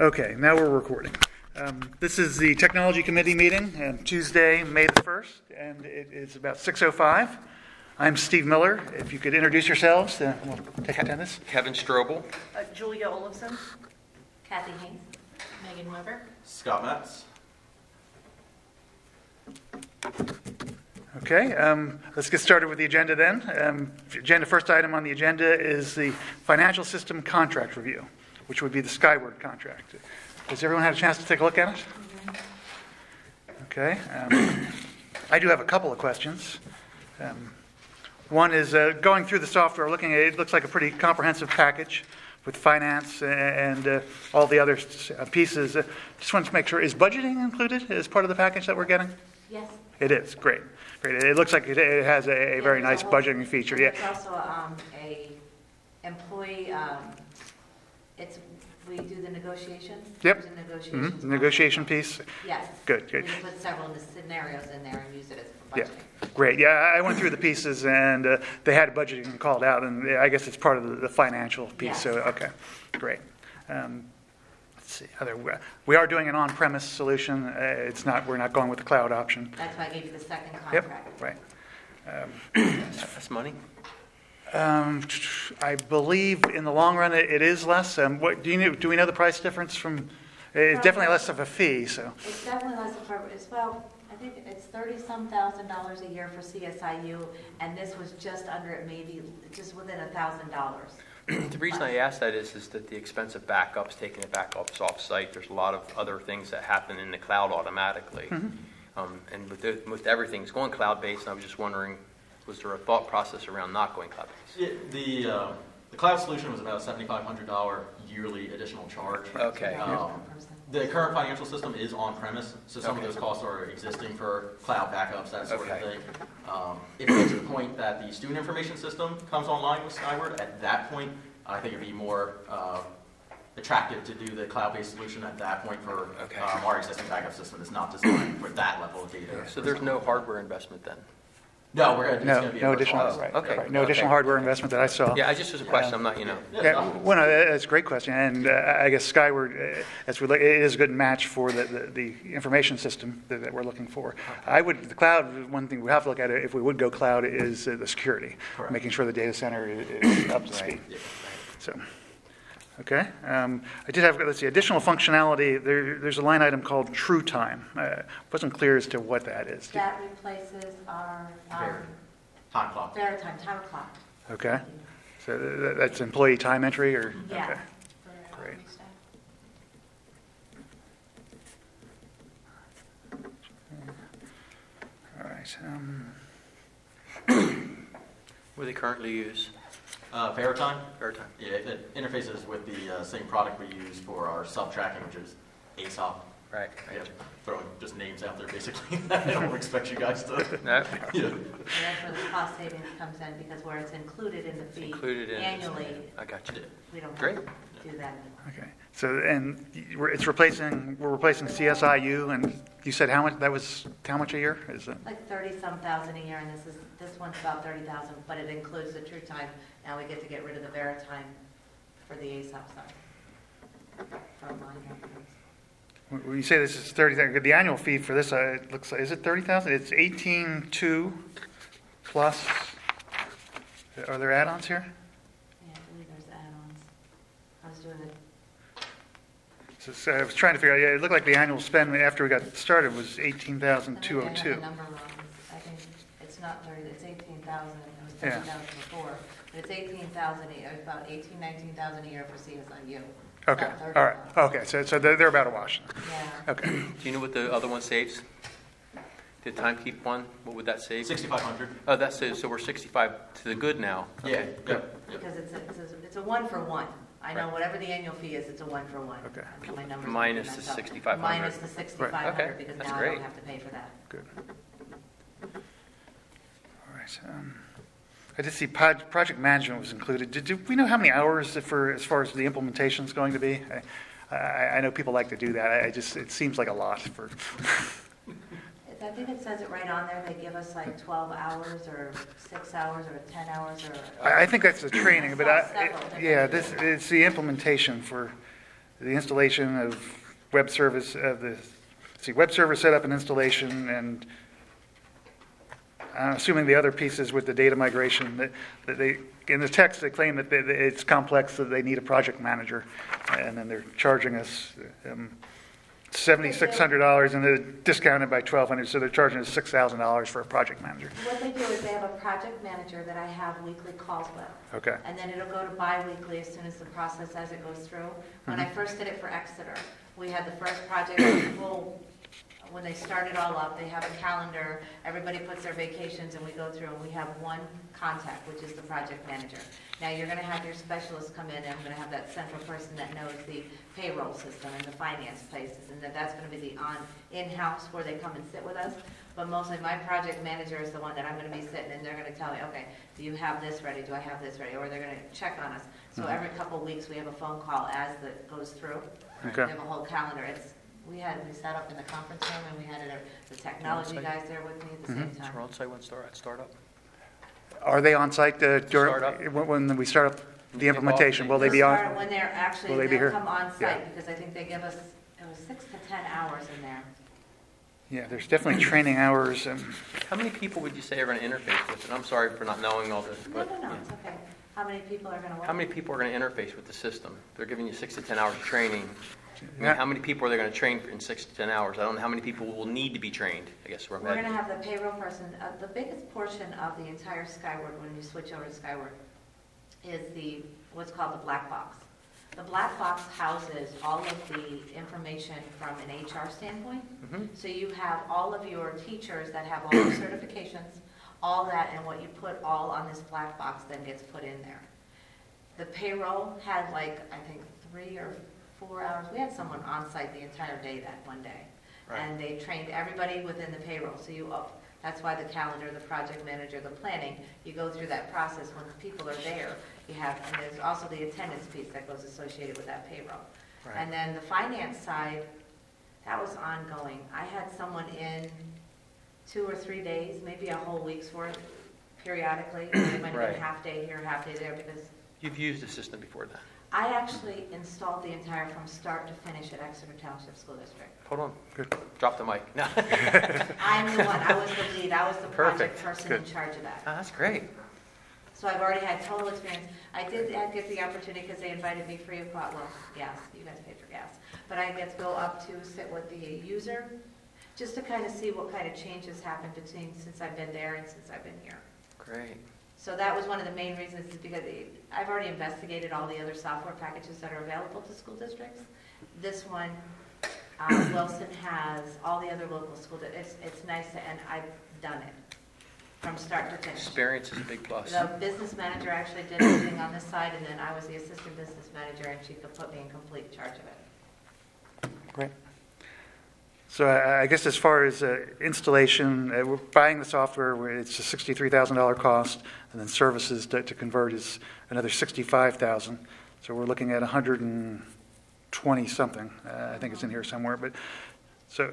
Okay, now we're recording. Um, This is the Technology Committee meeting, um, Tuesday, May the 1st, and it is about 6:05. I'm Steve Miller. If you could introduce yourselves, uh, we'll take attendance. Kevin Strobel. Uh, Julia Olafson. Kathy Haynes. Megan Weber. Scott Metz. Okay, um, let's get started with the agenda then. Um, Agenda, first item on the agenda is the financial system contract review, which would be the Skyward contract. Has everyone had a chance to take a look at it? Okay. um, I do have a couple of questions. Um, One is, uh, going through the software, looking at it, it looks like a pretty comprehensive package with finance and uh, all the other uh, pieces. Uh, Just wanted to make sure, is budgeting included as part of the package that we're getting? Yes. It is, great, great. It looks like it- it has a a very Yeah, nice there's a whole- budgeting feature, yeah. There's also um, a employee, um, it's, we do the negotiation? Yep. There's a Mhm, negotiations. Negotiation piece, Yes. Good, good. We can put several of the scenarios in there and use it as for yeah, budgeting. great. Yeah, I I went through the pieces and uh, they had a budgeting called out, and I guess it's part of the- the financial piece, so, okay, great. Um, Let's see, other, we are doing an on-premise solution. Uh, It's not, we're not going with the cloud option. That's why I gave you the second Yep, contract. right. That's money. Um, I believe in the long run, it it is less. Um, What, do you, know- do we know the price difference from, it's definitely less of a fee, so. It's definitely less of a, it's, well, I think it's thirty-some thousand dollars a year for CSIU, and this was just under it, maybe, just within a thousand dollars. The reason I ask that is, is that the expense of backups, taking the backups off off-site, there's a lot of other things that happen in the cloud automatically. Um, And with, the- with everything's going cloud-based, I was just wondering, was there a thought process around not going cloud-based? Yeah, the, uh, the cloud solution was about a seventy-five hundred dollar yearly additional charge. Okay. Um. The current financial system is on-premise, so some of those costs are existing for cloud backups, that sort of thing. Um, If it gets to the point that the student information system comes online with Skyward, at that point, I think it'd be more uh, attractive to do the cloud-based solution at that point for Okay. um, our existing backup system is not designed for that level of data. So there's no hardware investment then? No, we're gonna, it's No, gonna be a no virtual. additional, host. right, Okay, right, no additional hardware investment that I saw. Yeah, I just was a question, I'm not, you know. Yeah, well, no, that's a great question, and uh, I guess Skyward, uh, as we look, it is a good match for the, the, the information system that, that we're looking for. I would, the cloud, one thing we have to look at, if we would go cloud, is uh, the security, making sure the data center is, is up to speed. So, okay. Um, I did have, let's see, additional functionality, there, there's a line item called True Time. Uh, Wasn't clear as to what that is. That replaces our, um, Time clock. Veritime time clock. Okay, so th- th- that's employee time entry, or? Yeah. okay. for, Great. All right. um, What do they currently use? Uh? Veritime? Yeah, it interfaces with the uh, same product we use for our sub-tracking, which is Aesop. Right. Yeah, throwing just names out there, basically. I don't expect you guys to, No? yeah. That's where the cost savings comes in, because where it's included in the fee Included in. annually, I got you. we don't Great. have to do that. Okay, so, and y- we're- it's replacing, we're replacing CSIU, and you said how much, that was, how much a year? Is it? Like thirty-some thousand a year, and this is, this one's about thirty thousand, but it includes the true time. Now we get to get rid of the Veritime for the Aesop side. For line records. When you say this is 30, the annual fee for this, uh, it looks like, is it 30,000? It's 18.2 plus, are there add-ons here? Yeah, I believe there's add-ons. I was doing the, So- So I was trying to figure out, yeah, it looked like the annual spend after we got started was I think I have 18,202. the number wrong. I think it's not thirty, it's eighteen thousand. It was Yeah. thirty thousand before, but it's eighteen thousand, about eighteen, nineteen thousand a year for CSIU. Okay, Not 30,000. all right, okay, so, so they're they're about a wash. Yeah. Okay, Do you know what the other one saves? The timekeep one, what would that save? 6,500. Oh, that's, it. so we're 65 to the good now. Yeah, Okay. yep, yep. Because it's a, it's a, it's a one for one. I know Right. whatever the annual fee is, it's a one for one. Okay. I think my numbers Minus messed the up. 6,500. Minus the sixty-five Okay, because that's now I great. don't have to pay for that. good. All right. um, I did see pod- project management was included. Did, do we know how many hours for, as far as the implementation is going to be? I, I, I know people like to do that. I I just, it seems like a lot for, I think it says it right on there. They give us like twelve hours or six hours or ten hours or. I, I think that's the training, but I, different- yeah, this, it's the implementation for, the installation of web service, of the, see, web server setup and installation, and I'm assuming the other pieces with the data migration, that, that they, in the text, they claim that they- it's complex, that they need a project manager, and then they're charging us um, $7,600, and they're discounted by 1,200, so they're charging us $6,000 for a project manager. What they do is they have a project manager that I have weekly calls with. Okay, And then it'll go to bi-weekly as soon as the process, as it goes through. When I first did it for Exeter, we had the first project, when they start it all up, they have a calendar, everybody puts their vacations, and we go through, and we have one contact, which is the project manager. Now, you're gonna have your specialist come in, and I'm gonna have that central person that knows the payroll system and the finance places, and that that's gonna be the on, in-house where they come and sit with us. But mostly, my project manager is the one that I'm gonna be sitting, and they're gonna tell me, okay, do you have this ready, do I have this ready, or they're gonna check on us. So mm-hmm. every couple of weeks, we have a phone call as that goes through. Okay. We have a whole calendar, it's, we had, we sat up in the conference room, and we had it, the technology guys there with me at the same time. We're on site when start, at startup. are they on site uh, Startup. during, when when we start up the implementation? Will they They'll be start on? When they're actually, Will they be they'll here? come on Yeah. site, because I think they give us, it was six to 10 hours in there. Yeah, there's definitely training hours, and How many people would you say are going to interface with it? I'm sorry for not knowing all this, No, but no, no, it's okay. How many people are gonna work? how many people are going to interface with the system? They're giving you six to 10 hours of training. I Yeah. mean, how many people are they going to train in six to 10 hours? I don't know how many people will need to be trained, I guess, where I'm We're gonna have the payroll person, uh, the biggest portion of the entire Skyward, when you switch over to Skyward, is the, what's called the black box. The black box houses all of the information from an HR standpoint. Mhm. So you have all of your teachers that have all the certifications, all that, and what you put all on this black box then gets put in there. The payroll had like, I think, three or four hours, we had someone on site the entire day that one day. Right. And they trained everybody within the payroll, so you, up- that's why the calendar, the project manager, the planning, you go through that process when the people are there. You have, and there's also the attendance piece that goes associated with that payroll. Right. And then the finance side, that was ongoing. I had someone in two or three days, maybe a whole week's worth periodically. It might have been Right. half day here, half day there, because You've used the system before then. I actually installed the entire from start to finish at Exeter Township School District. Hold on. Good. Drop the mic. No. I'm the one, I was the lead, I was the project Perfect. person in Good. charge of that. Ah, That's great. So I've already had total experience. I did uh, get the opportunity, because they invited me free of cost, well, gas, you guys paid for gas. But I get to go up to sit with the user, just to kind of see what kind of changes happened between, since I've been there and since I've been here. Great. So that was one of the main reasons, is because it- I've already investigated all the other software packages that are available to school districts. This one, um, Wilson has, all the other local school, di- it's, it's nice, to- and I've done it from start to finish. Experience is a big plus. The business manager actually did everything on this side, and then I was the assistant business manager, and she could put me in complete charge of it. Great. So I guess as far as uh, installation, uh, we're buying the software, it's a $63,000 cost, and then services to to convert is another 65,000. So we're looking at 120-something. Uh, I think it's in here somewhere, but, so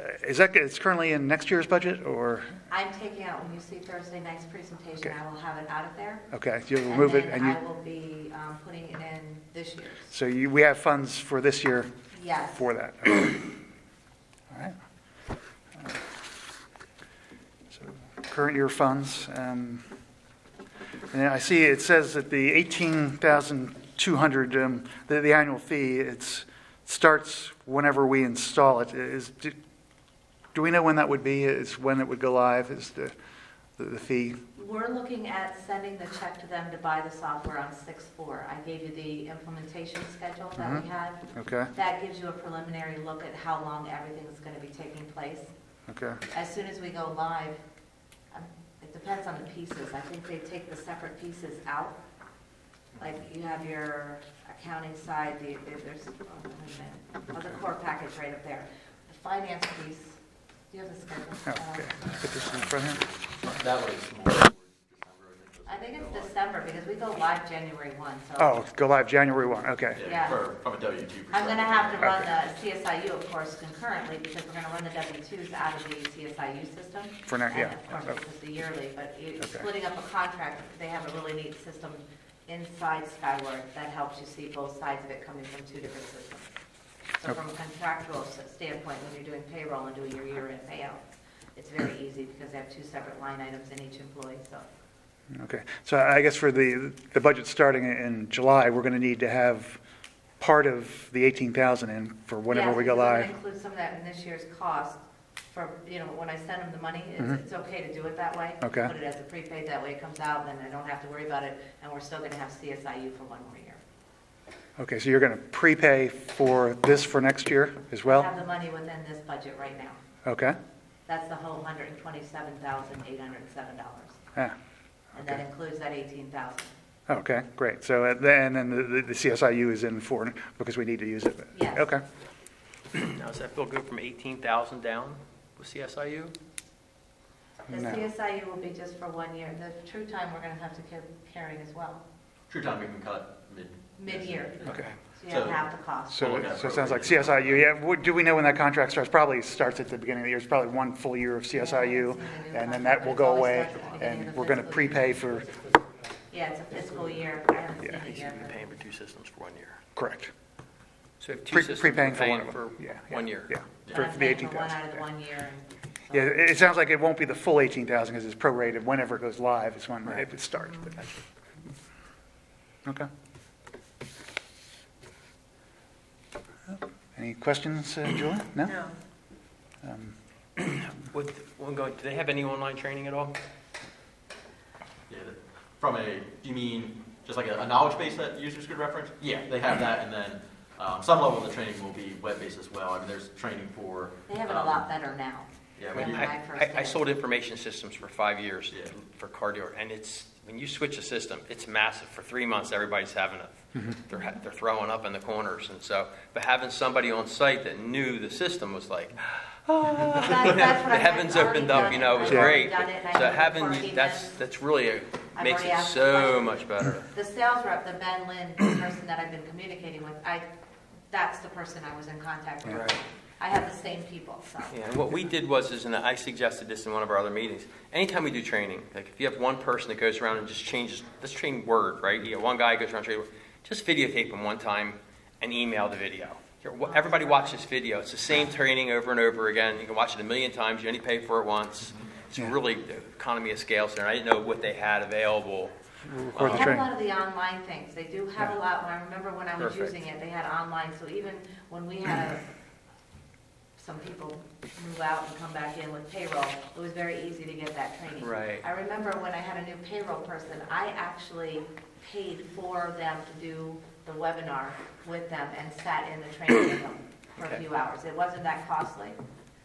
uh, is that, it's currently in next year's budget, or, I'm taking out, when you see Thursday night's presentation, Okay. I will have it out of there. okay, you'll remove it, and And you, I will be um, putting it in this year. so you, we have funds for this year Yes. for that. Okay. All right. So Current year funds. um, And I see it says that the 18,200, um, the the annual fee, it's, starts whenever we install it. Is, do do we know when that would be? Is when it would go live, is the, the the fee? We're looking at sending the check to them to buy the software on 6/4. I gave you the implementation schedule that we Mhm. had. Okay, That gives you a preliminary look at how long everything's going to be taking place. okay, As soon as we go live, it depends on the pieces. I think they take the separate pieces out. Like you have your accounting side, the, there- there's, oh, wait a minute, oh, the core package right up there. The finance piece, do you have the schedule? Okay. Uh, Put this in front here. That was more towards December, I I think. think it's December because we go live January 1, so. Oh, go live January 1, okay. Yeah. Yeah, for- from a W two perspective. I'm gonna have to run Okay. the CSIU, of course, concurrently, because we're gonna run the W-2s out of the CSIU system. For now, yeah. And of course, it's just the yearly, but you- Okay. splitting up a contract, they have a really neat system inside Skyward that helps you see both sides of it coming from two different systems. So from a contractual s- standpoint, when you're doing payroll and doing your year-end payout, it's very easy because they have two separate line items in each employee, so. Okay, so I guess for the, the budget starting in July, we're going to need to have part of the 18,000 in for whenever Yes, we go because live. gonna include some of that in this year's cost for, you know, when I send them the money, Mhm. it's, it's okay to do it that way. Okay. Put it as a prepaid, that way it comes out, then I don't have to worry about it, and we're still gonna have CSIU for one more year. Okay, so you're going to prepay for this for next year as I well? have the money within this budget right now. Okay, That's the whole hundred and twenty-seven thousand, eight hundred and seven dollars. ah, And that includes that eighteen thousand. okay, great. So uh, then, and then the the CSIU is in for, because we need to use it? Yes. Okay, Now, does that feel good from 18,000 down with CSIU? The No. CSIU will be just for one year. The true time, we're gonna have to keep carrying as well, True time, we can cut mid. mid-year. okay. So you have So- half the cost. So, We'll so it sounds like appropriate. CSIU, yeah, What- do we know when that contract starts? Probably starts at the beginning of the year, it's probably one full year of CSIU, and then that will go away, and we're gonna prepay for, Yeah, it's a fiscal year. I haven't seen Yeah. it He's yet. gonna be paying for two systems for one year. correct. So if two Pre- systems, we're Prepaying for one paying of for yeah. yeah, one year. Yeah, But for I'm for the paying for 18,000. one out of the one year. and Yeah, it it sounds like it won't be the full 18,000 because it's prorated whenever it goes live is when it starts. but- Okay. Any questions, uh, Julie? No? Um, Would, one going, do they have any online training at all? Yeah, From a, do you mean, just like a, a knowledge base that users could reference? Yeah, they have that, and then, um, some level of the training will be web-based as well. I mean, there's training for. They have it a um, lot better now. Yeah, When when you, I I, I- did I it. sold information systems for five years Yeah. for cardio, and it's, when you switch a system, it's massive. For three months, everybody's having a, they're, they're throwing up in the corners, and so, but having somebody on site that knew the system was like, oh, that's what the heavens already opened up, done you it. know, it was I've already great. done it, and I So having, you- that's, that's really, a- I've makes already it asked the so question. much better. The sales rep, the Ben Lynn, person that I've been communicating with, I, that's the person I was in contact with. Right. I have the same people, so. Yeah, and what we did was, is, and I suggested this in one of our other meetings, anytime we do training, like if you have one person that goes around and just changes, let's train Word, right? You got one guy goes around training, Word, just videotape them one time and email the video. Everybody watch this video. It's the same training over and over again. You can watch it a million times. You only pay for it once. It's Yeah. really the economy of scale center. I didn't know what they had available. Record They the have a lot of the online things. They do have a lot, when I remember when I was Perfect. using it, they had online, so even when we had a, some people move out and come back in with payroll, it was very easy to get that training. Right. I remember when I had a new payroll person, I actually paid for them to do the webinar with them and sat in the training with them for a Okay. few hours. It wasn't that costly,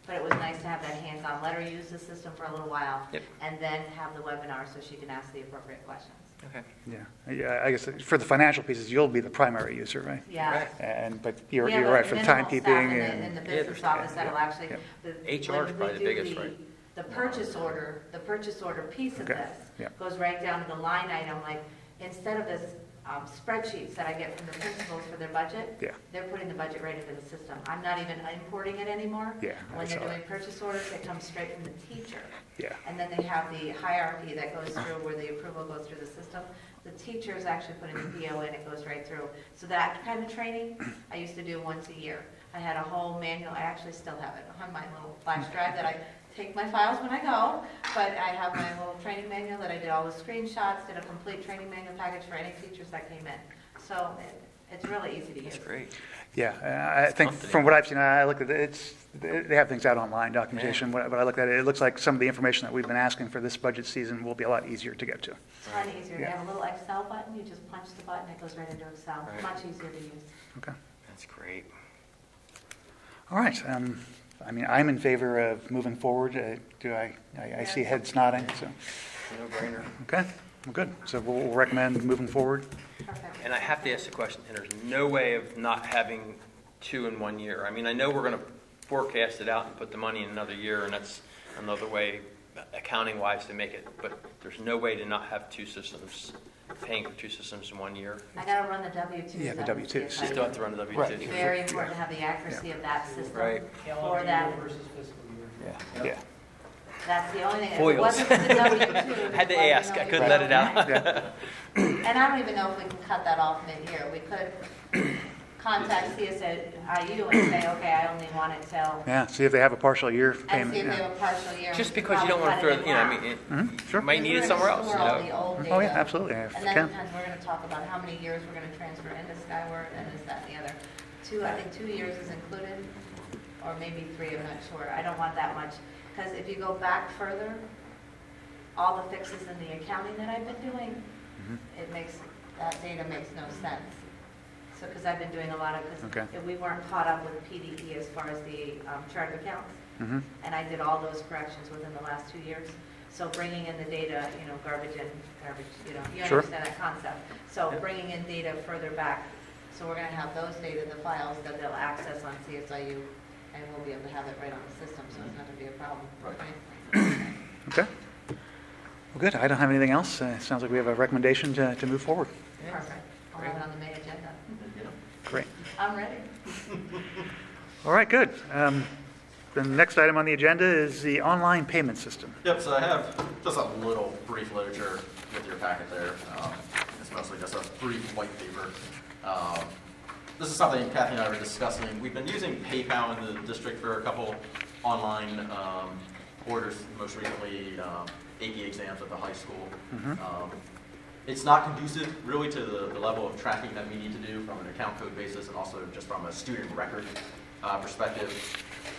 but it was nice to have that hands-on. Let her use the system for a little while. Yep. And then have the webinar so she can ask the appropriate questions. Okay. Yeah, yeah, I guess for the financial pieces, you'll be the primary user, right? Yeah. Right. And, but you're, We have you're a right, for the minimal timekeeping staff in the- In and, the Yeah, business there's- office that'll yeah, actually. yeah. the- HR is when we probably the do biggest, the- right? The purchase order, the purchase order piece of Okay, this yeah. goes right down to the line item, like, instead of this um, spreadsheets that I get from the principals for their budget, Yeah. they're putting the budget right into the system. I'm not even importing it anymore. Yeah, I When they're saw doing purchase orders, it comes straight from the teacher. yeah, And then they have the hierarchy that goes through where the approval goes through the system. The teacher is actually putting the PO in, it goes right through. So that kind of training, I used to do once a year. I had a whole manual, I actually still have it on my little flash drive that I take my files when I go, but I have my little training manual that I did all the screenshots, did a complete training manual package for any teachers that came in. So it- it's really easy to use. That's great. yeah. I think from what I've seen, I looked at it, it's, they have things out online, documentation, but but I looked at it, it looks like some of the information that we've been asking for this budget season will be a lot easier to get to. It's a lot easier. They Yeah. have a little Excel button, you just punch the button, it goes right into Excel. Right. Much easier to use. Okay. That's great. All right, um, I mean, I'm in favor of moving forward. Uh, Do I, I I see heads nodding, so, No brainer. okay, well, good. So we'll we'll recommend moving forward. Perfect. And I have to ask the question, and there's no way of not having two in one year. I mean, I know we're going to forecast it out and put the money in another year, and that's another way, accounting-wise, to make it, but there's no way to not have two systems, paying for two systems in one year. I gotta run the W-2s. Yeah, the on W-2s. CSIU. You still have to run the Right. W-2. It's very important to have the accuracy of that system. Right. For that, versus fiscal year. Yeah, yeah. That's the only thing. If it Foils. wasn't for the W-2, Had to ask, I couldn't let it out. Yeah, And I don't even know if we can cut that off mid-year. We could contact CSIU and say, okay, I only want it till, yeah, see if they have a partial year and payment. see if they yeah. have a partial year. Just because you don't want to throw, cut you know, I in mean, Mhm, it Sure. might need it We're somewhere gonna else, you all know? the old Oh, yeah, data. absolutely, if And we then can. sometimes we're gonna talk about how many years we're gonna transfer into Skyward and is that and the other. Two, I think two years is included, or maybe three, I'm not sure. I don't want that much, because if you go back further, all the fixes in the accounting that I've been doing, Mhm. it makes, that data makes no sense. So, because I've been doing a lot of, Okay. because we weren't caught up with PDE as far as the um, chart of accounts. Mhm. And I did all those corrections within the last two years. So bringing in the data, you know, garbage in, garbage, you know, you Sure. understand that concept. So bringing in data further back, so we're going to have those data, the files that they'll access on CSIU, and we'll be able to have it right on the system, so it's not going to be a problem. Right. Okay. Well, good. I don't have anything else. Uh, Sounds like we have a recommendation to, to move forward. Perfect. I'll have it on the May agenda. Great. I'm ready. All right, good. Um, The next item on the agenda is the online payment system. Yep, so I have just a little brief literature with your packet there. Um, It's mostly just a brief white paper. Um, This is something Kathy and I were discussing. We've been using PayPal in the district for a couple online um, orders, most recently um, AP exams at the high school. Mhm. Um, It's not conducive really to the, the level of tracking that we need to do from an account code basis and also just from a student record uh, perspective.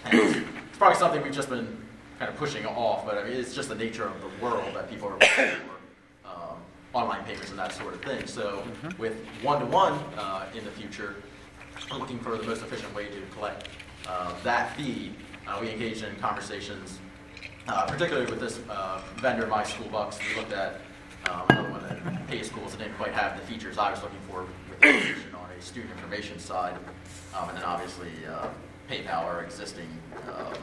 And it's probably something we've just been kind of pushing off, but I mean, it's just the nature of the world that people are looking for um, online payments and that sort of thing. So with one-to-one uh, in the future, looking for the most efficient way to collect uh, that fee, uh, we engaged in conversations uh, particularly with this uh, vendor, My School Bucks, we looked at um, another one that schools that didn't quite have the features I was looking for with information on a student information side. Um, And then obviously uh, PayPal, our existing um,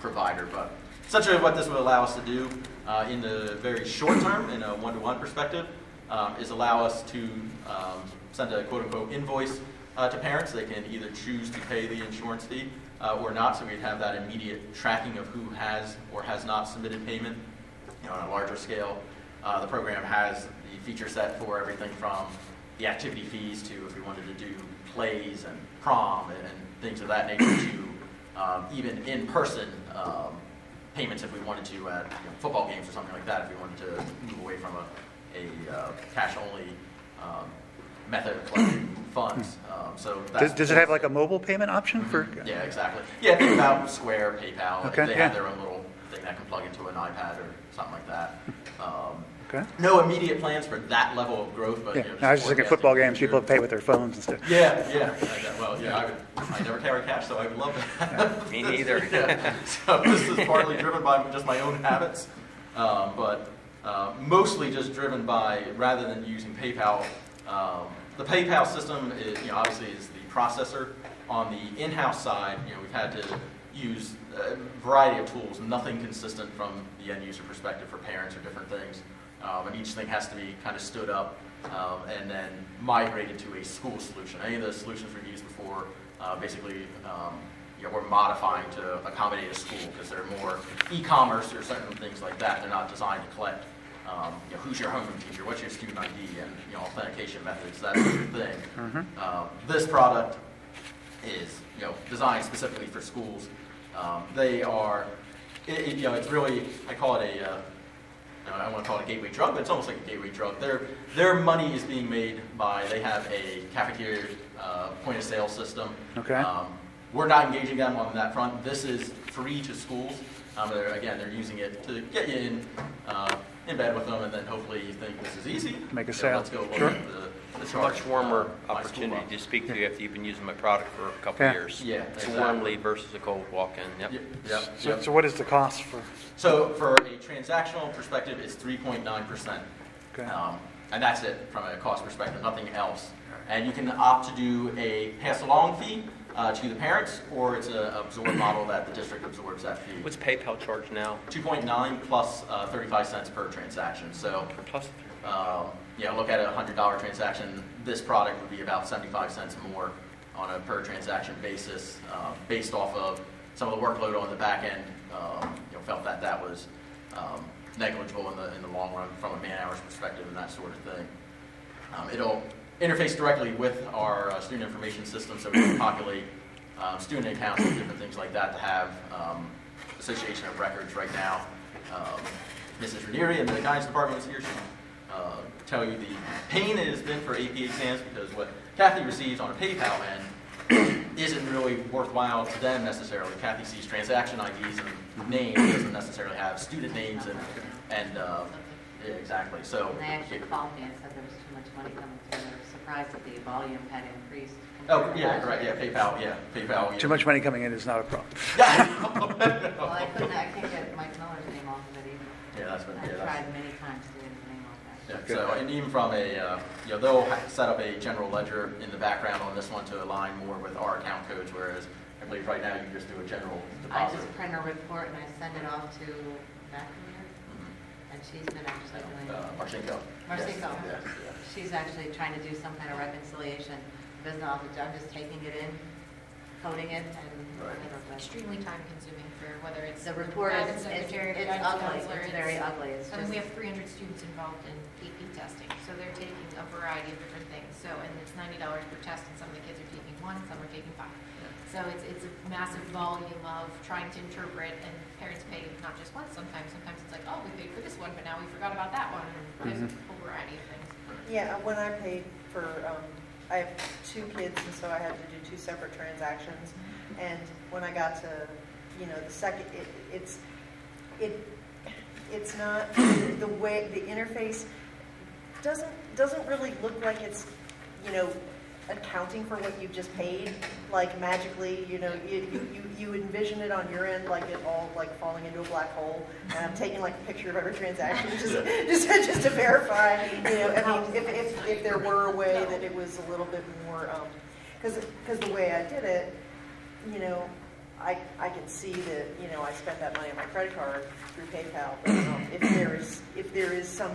provider. But essentially what this would allow us to do uh, in the very short term, in a one-to-one perspective, um, is allow us to um, send a quote-unquote invoice uh, to parents. They can either choose to pay the insurance fee uh, or not, so we'd have that immediate tracking of who has or has not submitted payment you know, on a larger scale. Uh, The program has the feature set for everything from the activity fees to if we wanted to do plays and prom and and things of that nature to um, even in-person um, payments if we wanted to at you know, football games or something like that, if we wanted to move away from a, a uh, cash-only um, method of collecting funds. Um, So Does does it have like a mobile payment option for? Yeah, exactly. Yeah, think about Square, PayPal. Okay, They yeah. have their own little thing that can plug into an iPad or something like that. Um, Okay. No immediate plans for that level of growth, but. Yeah, you know, I was just thinking forecasting football games, people future. pay with their phones and stuff. Yeah, yeah. I Well, yeah, I would, I never carry cash, so I would love that. Me neither. Yeah. So this is partly driven by just my own habits, um, but uh, mostly just driven by, rather than using PayPal, um, the PayPal system is, you know, obviously is the processor. On the in-house side, you know, we've had to use a variety of tools, nothing consistent from the end user perspective for parents or different things. Um, and each thing has to be kind of stood up um, and then migrated to a school solution. Any of the solutions we've used before, uh, basically, um, you know, we're modifying to accommodate a school because they're more e-commerce or certain things like that. They're not designed to collect, um, you know, who's your homeroom teacher, what's your student ID, and you know, authentication methods, that sort of thing. Um, this product is, you know, designed specifically for schools. Um, they are, it, it- you know, it's really, I call it a, uh, I don't want to call it a gateway drug, but it's almost like a gateway drug. Their, their money is being made by, they have a cafeteria uh, point of sale system. Okay. Um, We're not engaging them on that front. This is free to schools. Um, they're, again, they're using it to get you in, uh, in bed with them, and then hopefully you think this is easy. Make a know, sale. Let's go Sure. the It's a much warmer by school opportunity to speak to you after you've been using my product for a couple Yeah. of years. Yeah, It's a exactly. warm lead versus a cold walk-in, yep. Yep, yep, So yep. so what is the cost for? So for a transactional perspective, it's 3.9%. Okay. Um, And that's it from a cost perspective, nothing else. And you can opt to do a pass-along fee uh, to the parents, or it's an absorb model that the district absorbs that fee. What's PayPal charge now? 2.9 plus uh, 35 cents per transaction. So, Plus, um, yeah, look at a $100 transaction, this product would be about 75 cents more on a per transaction basis, uh, based off of some of the workload on the back end, um, you know, know, felt that that was um, negligible in the, in the long run from a man-hours perspective and that sort of thing. Um, It'll interface directly with our uh, student information system, so we can populate um, student accounts and different things like that to have um, association of records right now. Mrs. Ranieri in the guidance department is here. Uh, tell you the pain it has been for AP exams because what Kathy receives on a PayPal end isn't really worthwhile to them necessarily. Kathy sees transaction IDs and names, doesn't necessarily have student names and, and, uh, yeah, exactly, so. And they actually called me and said there was too much money coming through. They were surprised that the volume had increased. Oh, yeah, last right, yeah, year. PayPal, yeah, PayPal. yeah. Too much money coming in is not a problem. Well, I couldn't, I can't get Mike Miller's name off of it either. Yeah, that's been, I yeah, that's. tried many times to get his name off that. Yeah, so, and even from a, uh, you know, they'll set up a general ledger in the background on this one to align more with our account codes, whereas I believe right now you just do a general I deposit. just print a report and I send it off to McNamara, Mhm. and she's been actually doing, Uh, Marcinko. Marcinko. Yes, yes, yes. she's actually trying to do some kind of reconciliation. Doesn't all, I'm just taking it in, coding it, and Right. whatever. but extremely time consuming for whether it's. The report private is, it's secretary, it's guidance ugly, counselor, it's very ugly, it's I mean, we have three hundred students involved in AP testing, so they're taking a variety of different things. So, and it's ninety dollars per test, and some of the kids are taking one, some are taking five. So it's, it's a massive volume of trying to interpret, and parents pay not just once sometimes, sometimes it's like, oh, we paid for this one, but now we forgot about that one, and there's mm-hmm. a whole variety of things. Yeah, uh, when I paid for, um, I have two kids, and so I had to do two separate transactions. Mm-hmm. And when I got to, you know, the second, it, it's, it, it's not, the way, the interface doesn't, doesn't really look like it's, you know, accounting for what you've just paid, like magically, you know, you, you, you envision it on your end like it all like falling into a black hole. And I'm taking like a picture of every transaction just, just, just to verify, you know, I mean, if, if, if there were a way that it was a little bit more, um, cause, cause the way I did it, you know, I, I can see that, you know, I spent that money on my credit card through PayPal. But um, if there is, if there is some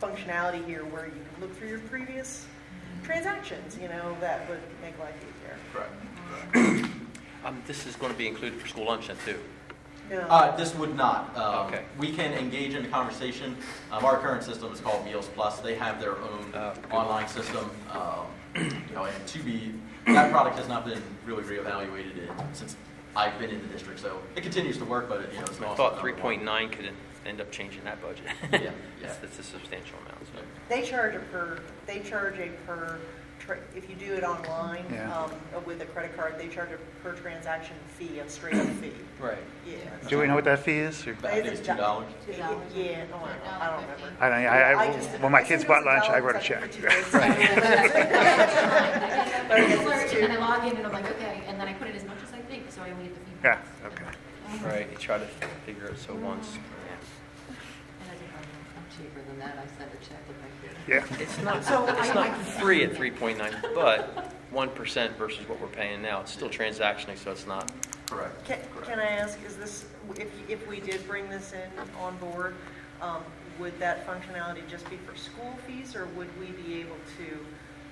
functionality here where you can look through your previous transactions, you know, that would make life easier. Correct. Um, This is going to be included for school lunch then, too? No. Uh, this would not. Um, Okay. We can engage in a conversation. Um, our current system is called Meals Plus. They have their own good. online system. Um, you know, and to be, that product has not been really reevaluated in, since I've been in the district. So it continues to work, but it, you know, it's I also thought 3.9 could end up changing that budget. Yeah, yeah. It's it's a substantial amount, so. They charge a per, they charge a per, tra- if you do it online, Yeah. um, with a credit card, they charge a per transaction fee, a straight up fee. Right. Yeah. Do we know what that fee is? or- I think it's two dollars. Two dollars. Yeah, no, I don't, I don't remember. I don't, I, I, just- when my I kids said bought lunch, I wrote a check. like for two days. I I guess alert, it's and I log in, and I'm like, okay, and then I put in as much as I think, so I only get the Yeah, feedback. okay. Right, you try to figure it so once, yeah. I'm cheaper than that, I send a check with my kid. Yeah, It's not, So it's I- not free at 3.9, but 1% versus what we're paying now. It's still transactionally, so it's not, Correct. Can, can I ask, is this, if, if we did bring this in on board, um, would that functionality just be for school fees, or would we be able to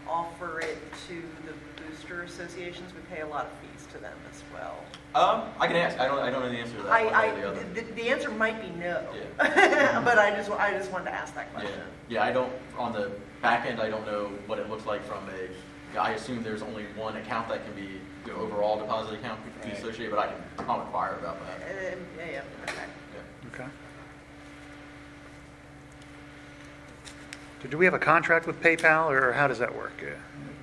offer it to the booster associations? We pay a lot of fees to them as well. Um, I can ask. I don't, I don't know the answer to that I, one I, or the other. the, the answer might be no. Yeah. But I just, I just wanted to ask that question. yeah, yeah. I don't, on the back end, I don't know what it looks like from a, I assume there's only one account that can be, the overall deposit account could be Right. associated, but I can, I'll inquire about that. Um, Yeah, yeah, okay. Yeah. okay. Do we have a contract with PayPal, or how does that work?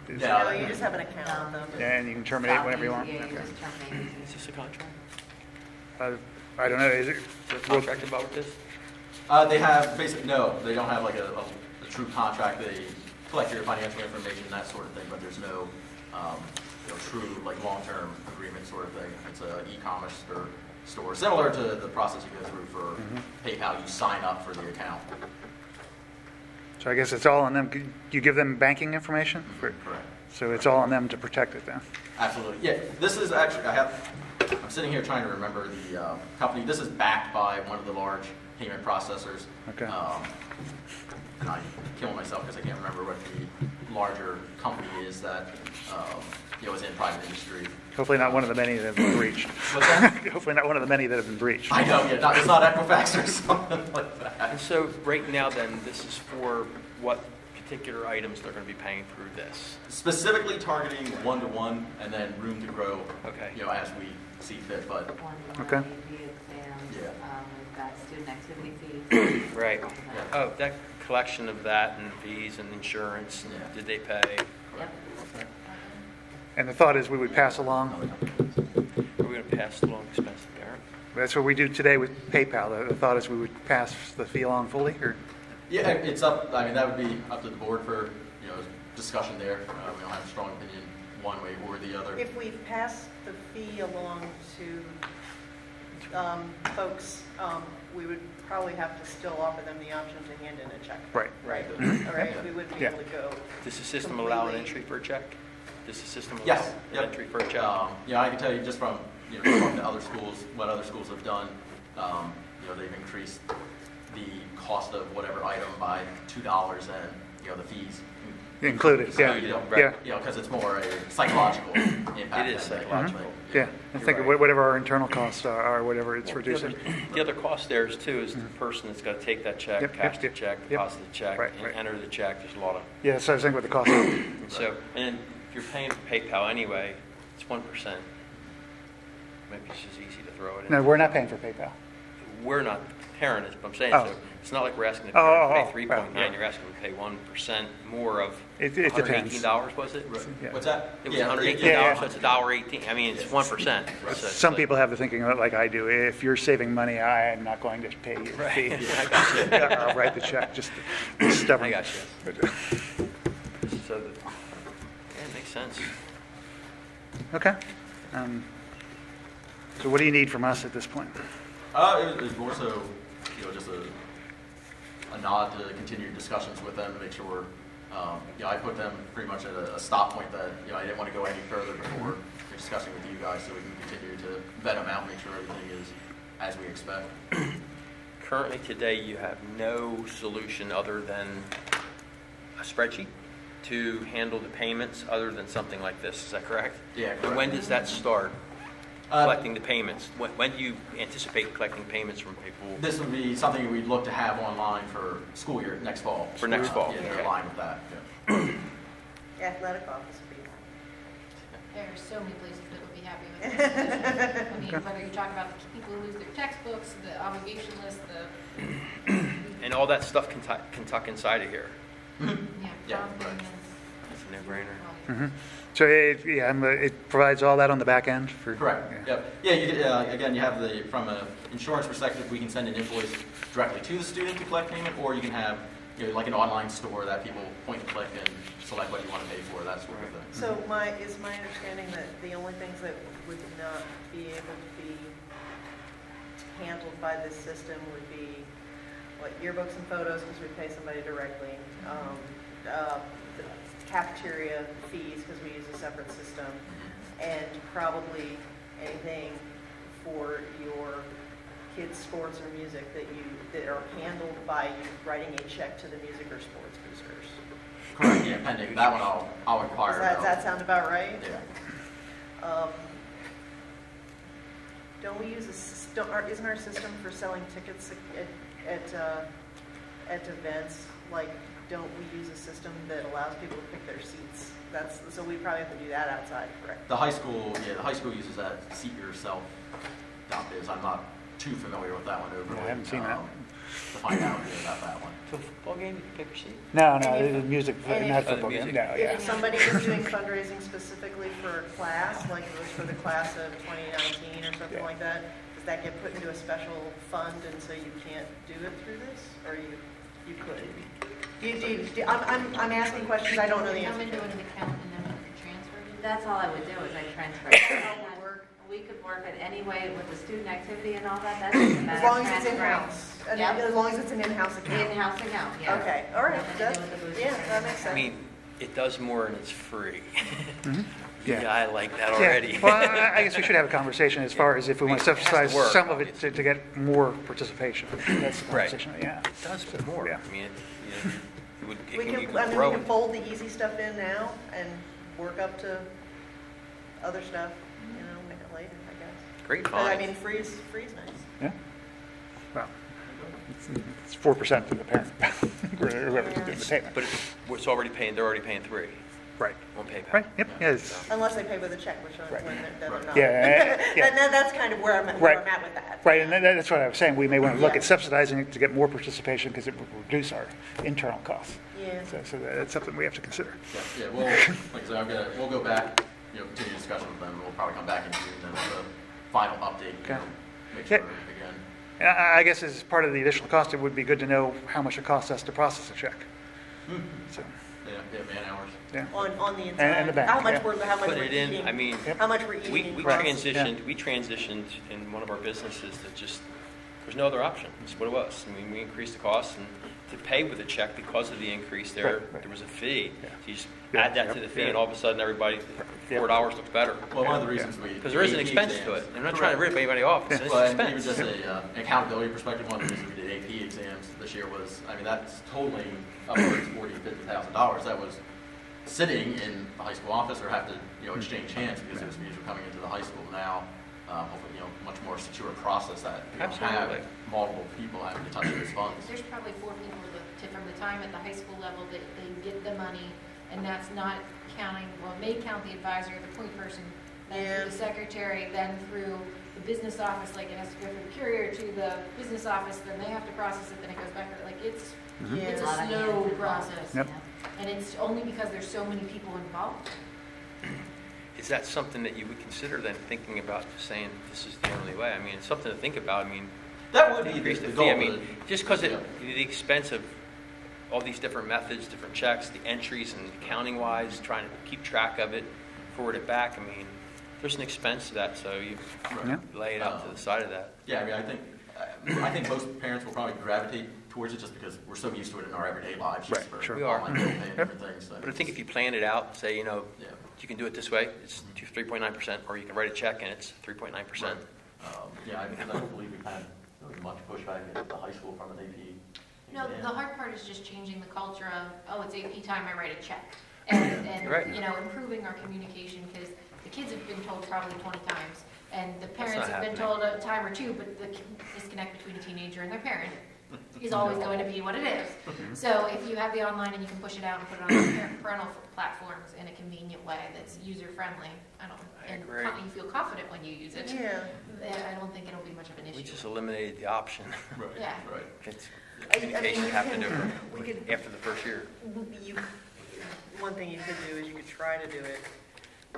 Is- Yeah. No, you just have an account with them. And you can terminate Stop whenever you want? Yeah, you Okay. just terminate is it. this a contract? Uh, I don't know, is it? Is there a contract involved with this? Uh, they have, basically, no, they don't have like a, a, a true contract, they collect your financial information, and that sort of thing, but there's no, um, you know, true, like, long-term agreement sort of thing. It's a e-commerce store, store, similar to the process you go through for Mhm. PayPal, you sign up for the account. So I guess it's all on them. You give them banking information? for- Correct. So it's all on them to protect it then? Absolutely. Yeah, this is actually, I have, I'm sitting here trying to remember the uh, company. This is backed by one of the large payment processors. Okay. Um, And I'm killing myself because I can't remember what the larger company is that, um, you know, is in private industry. Hopefully not one of the many that have been breached. What's that? Hopefully not one of the many that have been breached. I know, yeah, not, it's not Equifax or something like that. And so, right now then, this is for what particular items they're gonna be paying through this? Specifically targeting one-to-one and then room to grow, Okay. you know, as we see fit, but One-to-one Okay. AP exams, Yeah. um, we've got student activity fees. Right. Yeah. Oh, that collection of that and fees and insurance, Yeah. did they pay? Yep. And the thought is we would pass along, Are we gonna pass along expense to parent? that's what we do today with PayPal. The- The thought is we would pass the fee along fully, or? Yeah, it's up, I mean, that would be up to the board for, you know, discussion there. Uh, We don't have a strong opinion one way or the other. If we pass the fee along to um, folks, um, we would probably have to still offer them the option to hand in a check. Right. Right, all right, we wouldn't be Yeah. able to go. Does the system allow an entry for a check? Does the system allow Yes, an yep. entry for a check? Um, Yeah, I can tell you just from, you know, talking to other schools, what other schools have done, um, you know, they've increased the cost of whatever item by two dollars and, you know, the fees. Included, yeah, You know, yeah. You know, because it's more a psychological impact. It is than a- psychological. Yeah, I You're think of right. whatever our internal costs are, or whatever it's Well, the other- reducing. The other cost there is too, is the person that's gotta take that check, Yep, yep, cash the yep, check, yep. deposit the check, Right, and right. enter the check, there's a lot of, Yeah, so I was thinking what the cost is. so, and if you're paying for PayPal anyway, it's one percent. Maybe it's just easy to throw it in. No, we're not paying for PayPal. We're not, parent is, but I'm saying, Oh. so, it's not like we're asking the Oh, parent oh, to oh, oh. pay three right, point nine, you're asking them to pay one percent more of It- it hundred depends. eighteen dollars, was it? Yeah. What's that? It was Yeah, hundred yeah, eighteen yeah, dollars, yeah. so it's a dollar eighteen, I mean, it's one percent. Some people have the thinking of it like I do. If you're saving money, I am not going to pay you a fee. Yeah, I got you. I'll write the check, just stubborn. I got you. Sense. Okay. Um, So what do you need from us at this point? Uh, it was, it was more so, you know, just a, a nod to continue discussions with them to make sure we're, um, you know, I put them pretty much at a, a stop point that, you know, I didn't want to go any further before discussing with you guys so we can continue to vet them out, make sure everything is as we expect. Currently, today, you have no solution other than a spreadsheet to handle the payments, other than something like this, is that correct? Yeah, And when does that start, Uh, collecting the payments? When, when do you anticipate collecting payments from people? This would be something we'd look to have online for school year, next fall. For next fall, Yeah, they're okay. aligned with that, yeah. Athletic office would be. There are so many places that would be happy with this. I mean, whether you talk about the people who lose their textbooks, the obligation list, the, And all that stuff can tuck, can tuck inside of here. yeah, Yeah, right. payments. That's a no-brainer. all Mhm. So it, yeah, um, it provides all that on the back end for? Correct, yeah. yep. Yeah, you, uh, again, you have the, from an insurance perspective, we can send an invoice directly to the student to collect payment, or you can have, you know, like an online store that people point and click and select what you want to pay for, that sort of thing. So my, is my understanding that the only things that would not be able to be handled by this system would be, what, yearbooks and photos, because we pay somebody directly, um, uh, the cafeteria fees, because we use a separate system, and probably anything for your kids' sports or music that you, that are handled by you writing a check to the music or sports boosters. Correct, yeah, pending, that one I'll, I'll inquire Does that, does that sound about right? Yeah. Um, Don't we use a, sys- don't- our- isn't our system for selling tickets at, at, uh, at events, like, don't we use a system that allows people to pick their seats? That's, so we probably have to do that outside, correct? The high school, yeah, the high school uses that seat yourself dot biz. I'm not too familiar with that one overly. Yeah, I haven't seen that. um, To find out yeah, about that one. To a football game, you pick your seat? No, no, And if- music, and not if- football game, no, yeah. If somebody is doing fundraising specifically for a class, like it was for the class of 2019 or something Yeah. like that, does that get put into a special fund and so you can't do it through this? Or you, you could? Do you, do you, do- I'm, I'm, I'm asking questions I don't know the Come answer into to. an account and then transfer it. That's all I would do, is I transfer. How would work? We could work it any way with the student activity and all that, that's just a As matter of long as it's transferring. in-house, and Yep. as long as it's an in-house account. In-house account, yeah. Okay, all right, Nothing to that, do with the booster yeah, that makes sense. I mean, it does more and it's free. Yeah. Mm-hmm. Yeah, I like that Yeah. already. Well, I I guess we should have a conversation as far as if we want to It has to subsidize work, some of it to, to get more participation. That's the Right. conversation, yeah. It does put more. Yeah. I mean, it, you know, it would, it We can, you can, I can mean, grow we it. can fold the easy stuff in now and work up to other stuff, you know, make it later, I guess. Great But I find. mean, free is, free is nice. Yeah? Well, it's- it's 4% to the parent, whoever's doing the payment. But it's, it's already paying, they're already paying three Right, on PayPal. right, yep, yes. Unless they pay with a check, which Right. are, when they're, then they're not. Yeah, yeah. And that- that's kind of where I'm, at- where Right. I'm at with that. Right, and that- that's what I was saying, we may want to look Yeah. at subsidizing it to get more participation because it would reduce our internal costs. Yeah. So, so that's something we have to consider. Yeah, yeah, we'll, like I said, I'm gonna, we'll go back, you know, continue discussion with them, we'll probably come back in June, then with a final update, you know, Okay. make Yeah. sure, again. And I I guess as part of the additional cost, it would be good to know how much it costs us to process a check. Hmm. So, Yeah, yeah, man hours. yeah, On, on the and inside. the back, How much yeah. we're, how much Put we're it in, eating. I mean, Yep. How much we're eating. we, we costs. transitioned, we transitioned in one of our businesses that just, there's no other option. That's what it was. I mean, we increased the cost and to pay with a check because of the increase there, Right, right. there was a fee. Yeah. So you just Yeah, add that to yeah, the fee yeah. and all of a sudden everybody, Yeah. four dollars looks better. Well, one of the reasons we. Because there is an AP expense to exams- it. I'm not trying to rip anybody off. It's an Well, and even expense. just a, uh, accountability perspective, one of the reasons we did AP exams this year was, I mean, that's totaling upwards forty, fifty thousand dollars. That was sitting in the high school office or have to, you know, exchange hands because those fees were coming into the high school now. Um, hopefully, you know, much more secure process that you don't have Absolutely. multiple people having to touch those funds. There's probably four people that, to- from the time at the high school level that they get the money, and that's not counting, well, it may count the advisor, the point person, then Yeah. through the secretary, then through the business office, like it has to go from the courier to the business office, then they have to process it, then it goes back, like, it's, Mm-hmm. It's lot a of slow process. Yep. And it's only because there's so many people involved. Is that something that you would consider then, thinking about saying this is the only way? I mean, it's something to think about. I mean, That would be the increase the the goal. fee. I mean, just because it, Yeah. the expense of all these different methods, different checks, the entries and accounting wise, trying to keep track of it, forward it back, I mean, there's an expense to that, so you Yeah. lay it out to the side of that. Yeah, I mean, I think, I think most parents will probably gravitate towards it just because we're so used to it in our everyday lives. just Right, for sure. We are. online and Yep. things. so But I think if you plan it out, say, you know, Yeah. you can do it this way, it's three point nine percent, or you can write a check and it's three point nine percent. Um, Yeah, I because I don't believe we've had really much pushback at the high school from an AP. No, exam. the hard part is just changing the culture of, oh, it's AP time, I write a check. And, and, Right. you know, improving our communication, because the kids have been told probably twenty times, and the parents not have been happening. told a time or two, but the disconnect between a teenager and their parent is always going to be what it is. Mhm. So if you have the online and you can push it out and put it on parent- parental platforms in a convenient way that's user-friendly, I don't, I and agree. co- you feel confident when you use it, Yeah. then I don't think it'll be much of an We issue. just eliminated the option. Right, Yeah. right. It's, I- I mean, communication you happened can- over, we could- after the first year. You, one thing you could do is you could try to do it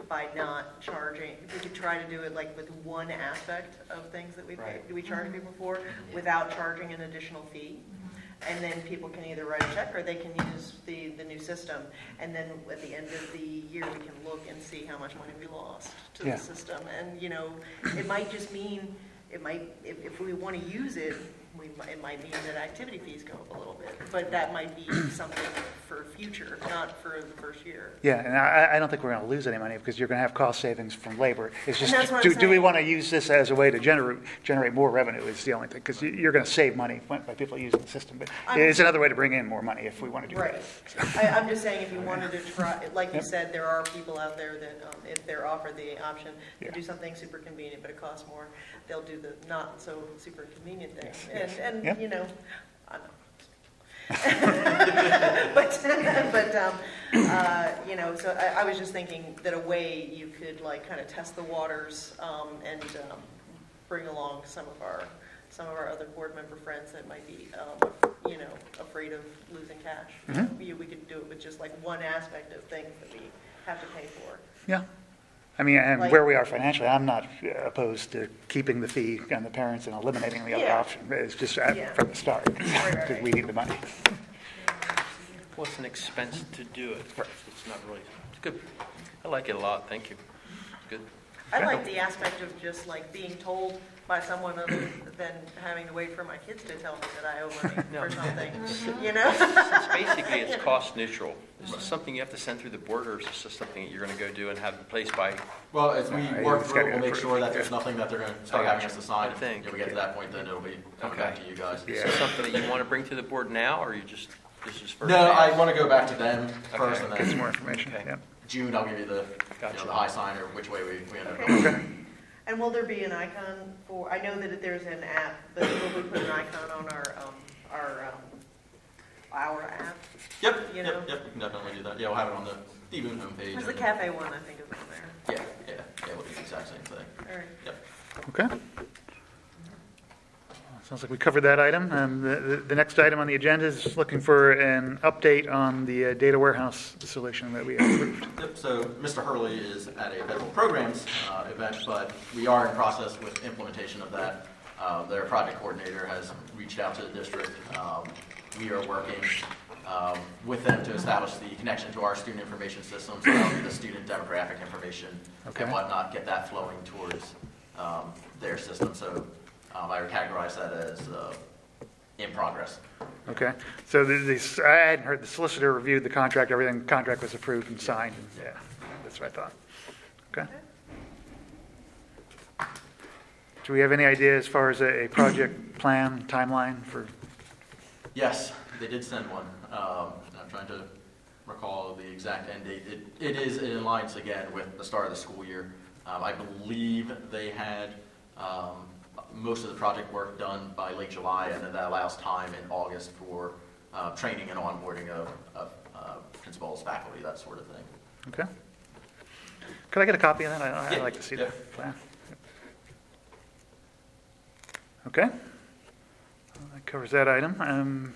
by not charging, we could try to do it like with one aspect of things that we pay, Right. do we charge people for, mm-hmm. without charging an additional fee. Mm-hmm. And then people can either write a check or they can use the, the new system. And then at the end of the year, we can look and see how much money we lost to Yeah. the system. And, you know, it might just mean, it might, if, if we want to use it, we, mi- it might mean that activity fees go up a little bit. But that might be something for future, not for the first year. Yeah, and I, I don't think we're going to lose any money because you're going to have cost savings from labor. It's just, that's what do, I'm do we saying. want to use this as a way to generate, generate more revenue is the only thing, because you're going to save money by by people using the system. But I'm- it's another way to bring in more money if we want to do Right. that. I, I'm just saying, if you wanted to try, like you Yep. said, there are people out there that, um, if they're offered the option Yeah. to do something super convenient, but it costs more, they'll do the not so super convenient thing. Yes, And, and, you know, I know. But, but, um, uh, you know, so I, I was just thinking that a way you could like kind of test the waters, um, and, um, bring along some of our, some of our other board member friends that might be, um, you know, afraid of losing cash. Mhm. We, we could do it with just like one aspect of things that we have to pay for. Yeah. I mean, and Like- where we are financially, I'm not uh, opposed to keeping the fee on the parents and eliminating the other Yeah. option. It's just uh, Yeah. from the start, right, because right. we need the money. Well, it's an expense to do it. It's not really, it's good. I like it a lot, thank you. It's good. I like the aspect of just like being told by someone other than having to wait for my kids to tell me that I owe money No. for something, you mhm. know? It's basically, it's cost neutral. Is this something you have to send through the board, or is this just something that you're gonna go do and have in place by, Well, as we Yeah, work it's through, gotta it, we'll make approved, sure that there's nothing that they're gonna oh, start having us to sign. I think. If we get to that point, then it'll be coming back Okay. to you guys. is this something that you wanna bring to the board now, or you just, this is first? No, I want to go back to them first Okay. and Get some then, more information, Okay. yeah. June, I'll give you the, you know, Gotcha. the high sign or which way we, we end up Okay. going. And will there be an icon for, I know that there's an app, but will we put an icon on our, um, our, um, our app? Yep, You know? yep, yep, we can definitely do that. Yeah, we'll have it on the Deboon homepage. Because the and- cafe one, I think, is on there. Yeah, yeah, yeah, we'll do the exact same thing. All right. Yep. Okay. Sounds like we covered that item. Um, The the- next item on the agenda is looking for an update on the uh, data warehouse solution that we approved. Yep, so Mr. Hurley is at a federal programs uh, event, but we are in process with implementation of that. Uh, Their project coordinator has reached out to the district. Um, We are working um, with them to establish the connection to our student information system, so that'll be the student demographic information Okay. and whatnot, get that flowing towards um, their system. So um, I would categorize that as uh, in progress. Okay, so the- the, I hadn't heard, the solicitor reviewed the contract, everything, the contract was approved and signed, and, yeah, that's what I thought. Okay. Do we have any idea as far as a a project plan, timeline for, Yes, they did send one. Um, I'm trying to recall the exact end date. It, it is in lines again with the start of the school year. Um, I believe they had, um, most of the project work done by late July, and then that allows time in August for, uh, training and onboarding of, of, uh, principals, faculty, that sort of thing. okay? Could I get a copy of that? I- I'd Yeah, like to see yeah. that plan. Okay? Well, That covers that item. Um,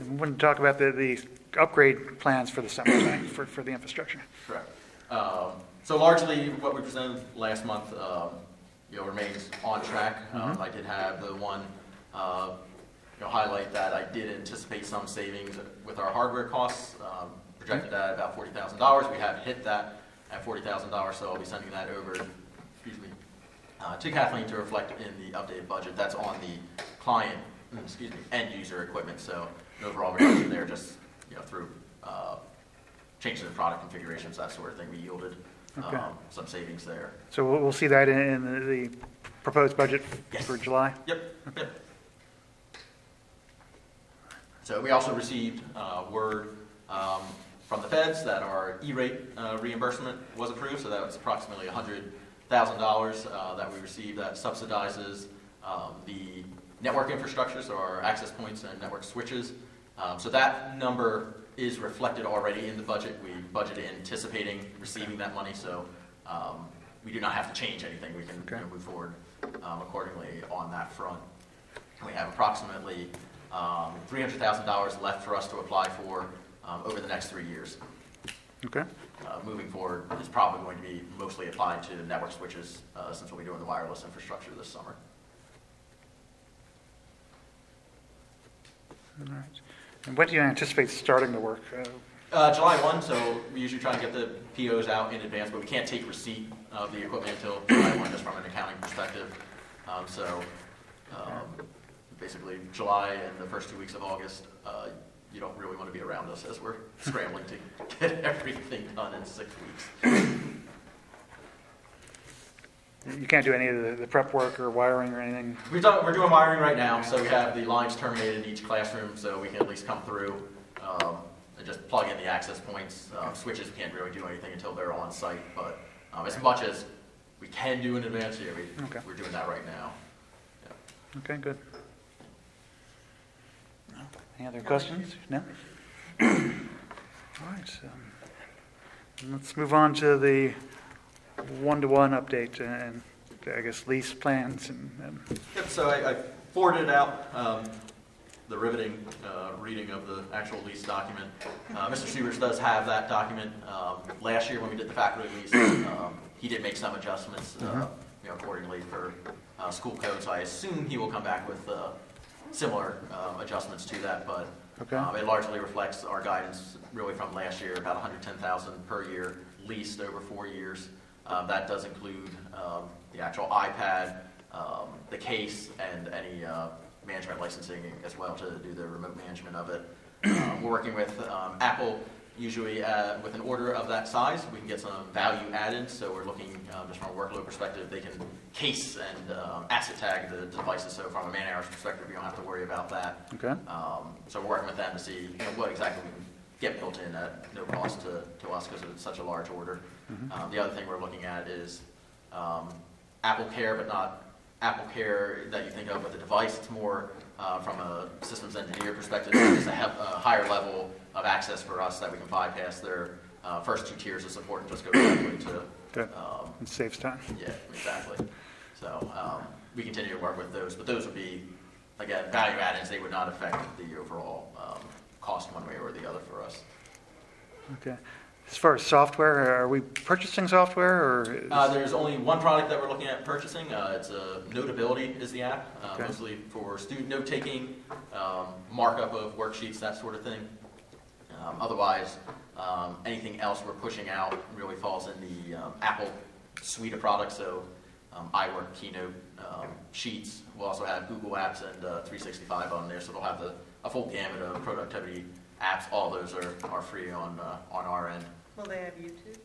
We want to talk about the, the upgrade plans for the summer, right, for, for the infrastructure. Correct. Um, So largely, what we presented last month, um, you know, remains on track. Um, Mhm. I did have the one, uh, you know, highlight that I did anticipate some savings with our hardware costs, um, projected at about forty thousand dollars. We have hit that at forty thousand dollars, so I'll be sending that over, excuse me, uh, to Kathleen to reflect in the updated budget. That's on the client, mm, excuse me, end user equipment, so an overall reduction there, just, you know, through uh, changes in product configurations, that sort of thing, we yielded Okay. um, some savings there. So we'll, we'll see that in, in the- the proposed budget Yes. for July? Yep, yep. So we also received uh, word um, from the feds that our E-rate uh, reimbursement was approved, so that was approximately $100,000 uh, that we received that subsidizes um, the network infrastructure, so our access points and network switches. Um, So that number is reflected already in the budget. We budgeted anticipating receiving that money, so um, we do not have to change anything. We can Okay. move forward um, accordingly on that front. We have approximately um, $300,000 left for us to apply for um, over the next three years. Okay, Uh, Moving forward, is probably going to be mostly applied to network switches uh, since we'll be doing the wireless infrastructure this summer. all right. And when do you anticipate starting the work? Uh, July 1, so we usually try to get the POs out in advance, but we can't take receipt of the equipment until July 1, just from an accounting perspective. Um, So um, basically, July and the first two weeks of August, uh, you don't really want to be around us as we're scrambling to get everything done in six weeks. You can't do any of the- the prep work or wiring or anything? We've done, we're doing wiring right now, so we have the lines terminated in each classroom, so we can at least come through um, and just plug in the access points. Uh, Switches can't really do anything until they're on site, but um, as much as we can do in advance, here, we, Okay. we're doing that right now. Okay, good. Any other questions? No? All right, um, let's move on to the one-to-one update and, I guess, lease plans and, and- Yep, so I I forwarded out um, the riveting uh, reading of the actual lease document. Uh, Mr. Severs does have that document. Um, Last year, when we did the faculty lease, um, he did make some adjustments, uh, Mhm. you know, accordingly for uh, school code, so I assume he will come back with uh, similar um, adjustments to that, but Okay. um, it largely reflects our guidance really from last year, about 110,000 per year leased over four years. Um, That does include um, the actual iPad, um, the case, and any uh, management licensing as well to do the remote management of it. Um, We're working with um, Apple, usually uh, with an order of that size, we can get some value added, so we're looking, uh, just from a workload perspective, they can case and um, asset tag the devices, so from a man hours perspective, we don't have to worry about that. okay? Um, So we're working with them to see, you know, what exactly we can get built in at no cost to, to us because it's such a large order. Um, The other thing we're looking at is um, Apple Care, but not Apple Care that you think of with a device. It's more uh, from a systems engineer perspective, it's a a higher level of access for us that we can bypass their uh, first two tiers of support and just go directly to Good. um, It saves time. yeah, exactly. So, um, we continue to work with those, but those would be, again, value add-ins, they would not affect the overall, um, cost one way or the other for us. Okay. As far as software, are we purchasing software or? is- Uh, there's only one product that we're looking at purchasing, uh, it's a Notability is the app, uh, Okay. mostly for student note-taking, um, markup of worksheets, that sort of thing. Um, otherwise, um, anything else we're pushing out really falls in the, um, Apple suite of products, so, um, iWork, Keynote, um, Sheets. We'll also have Google Apps and, uh, three sixty-five on there, so they'll have the, a full gamut of productivity apps. All those are, are free on, uh, on our end. Will they have YouTube?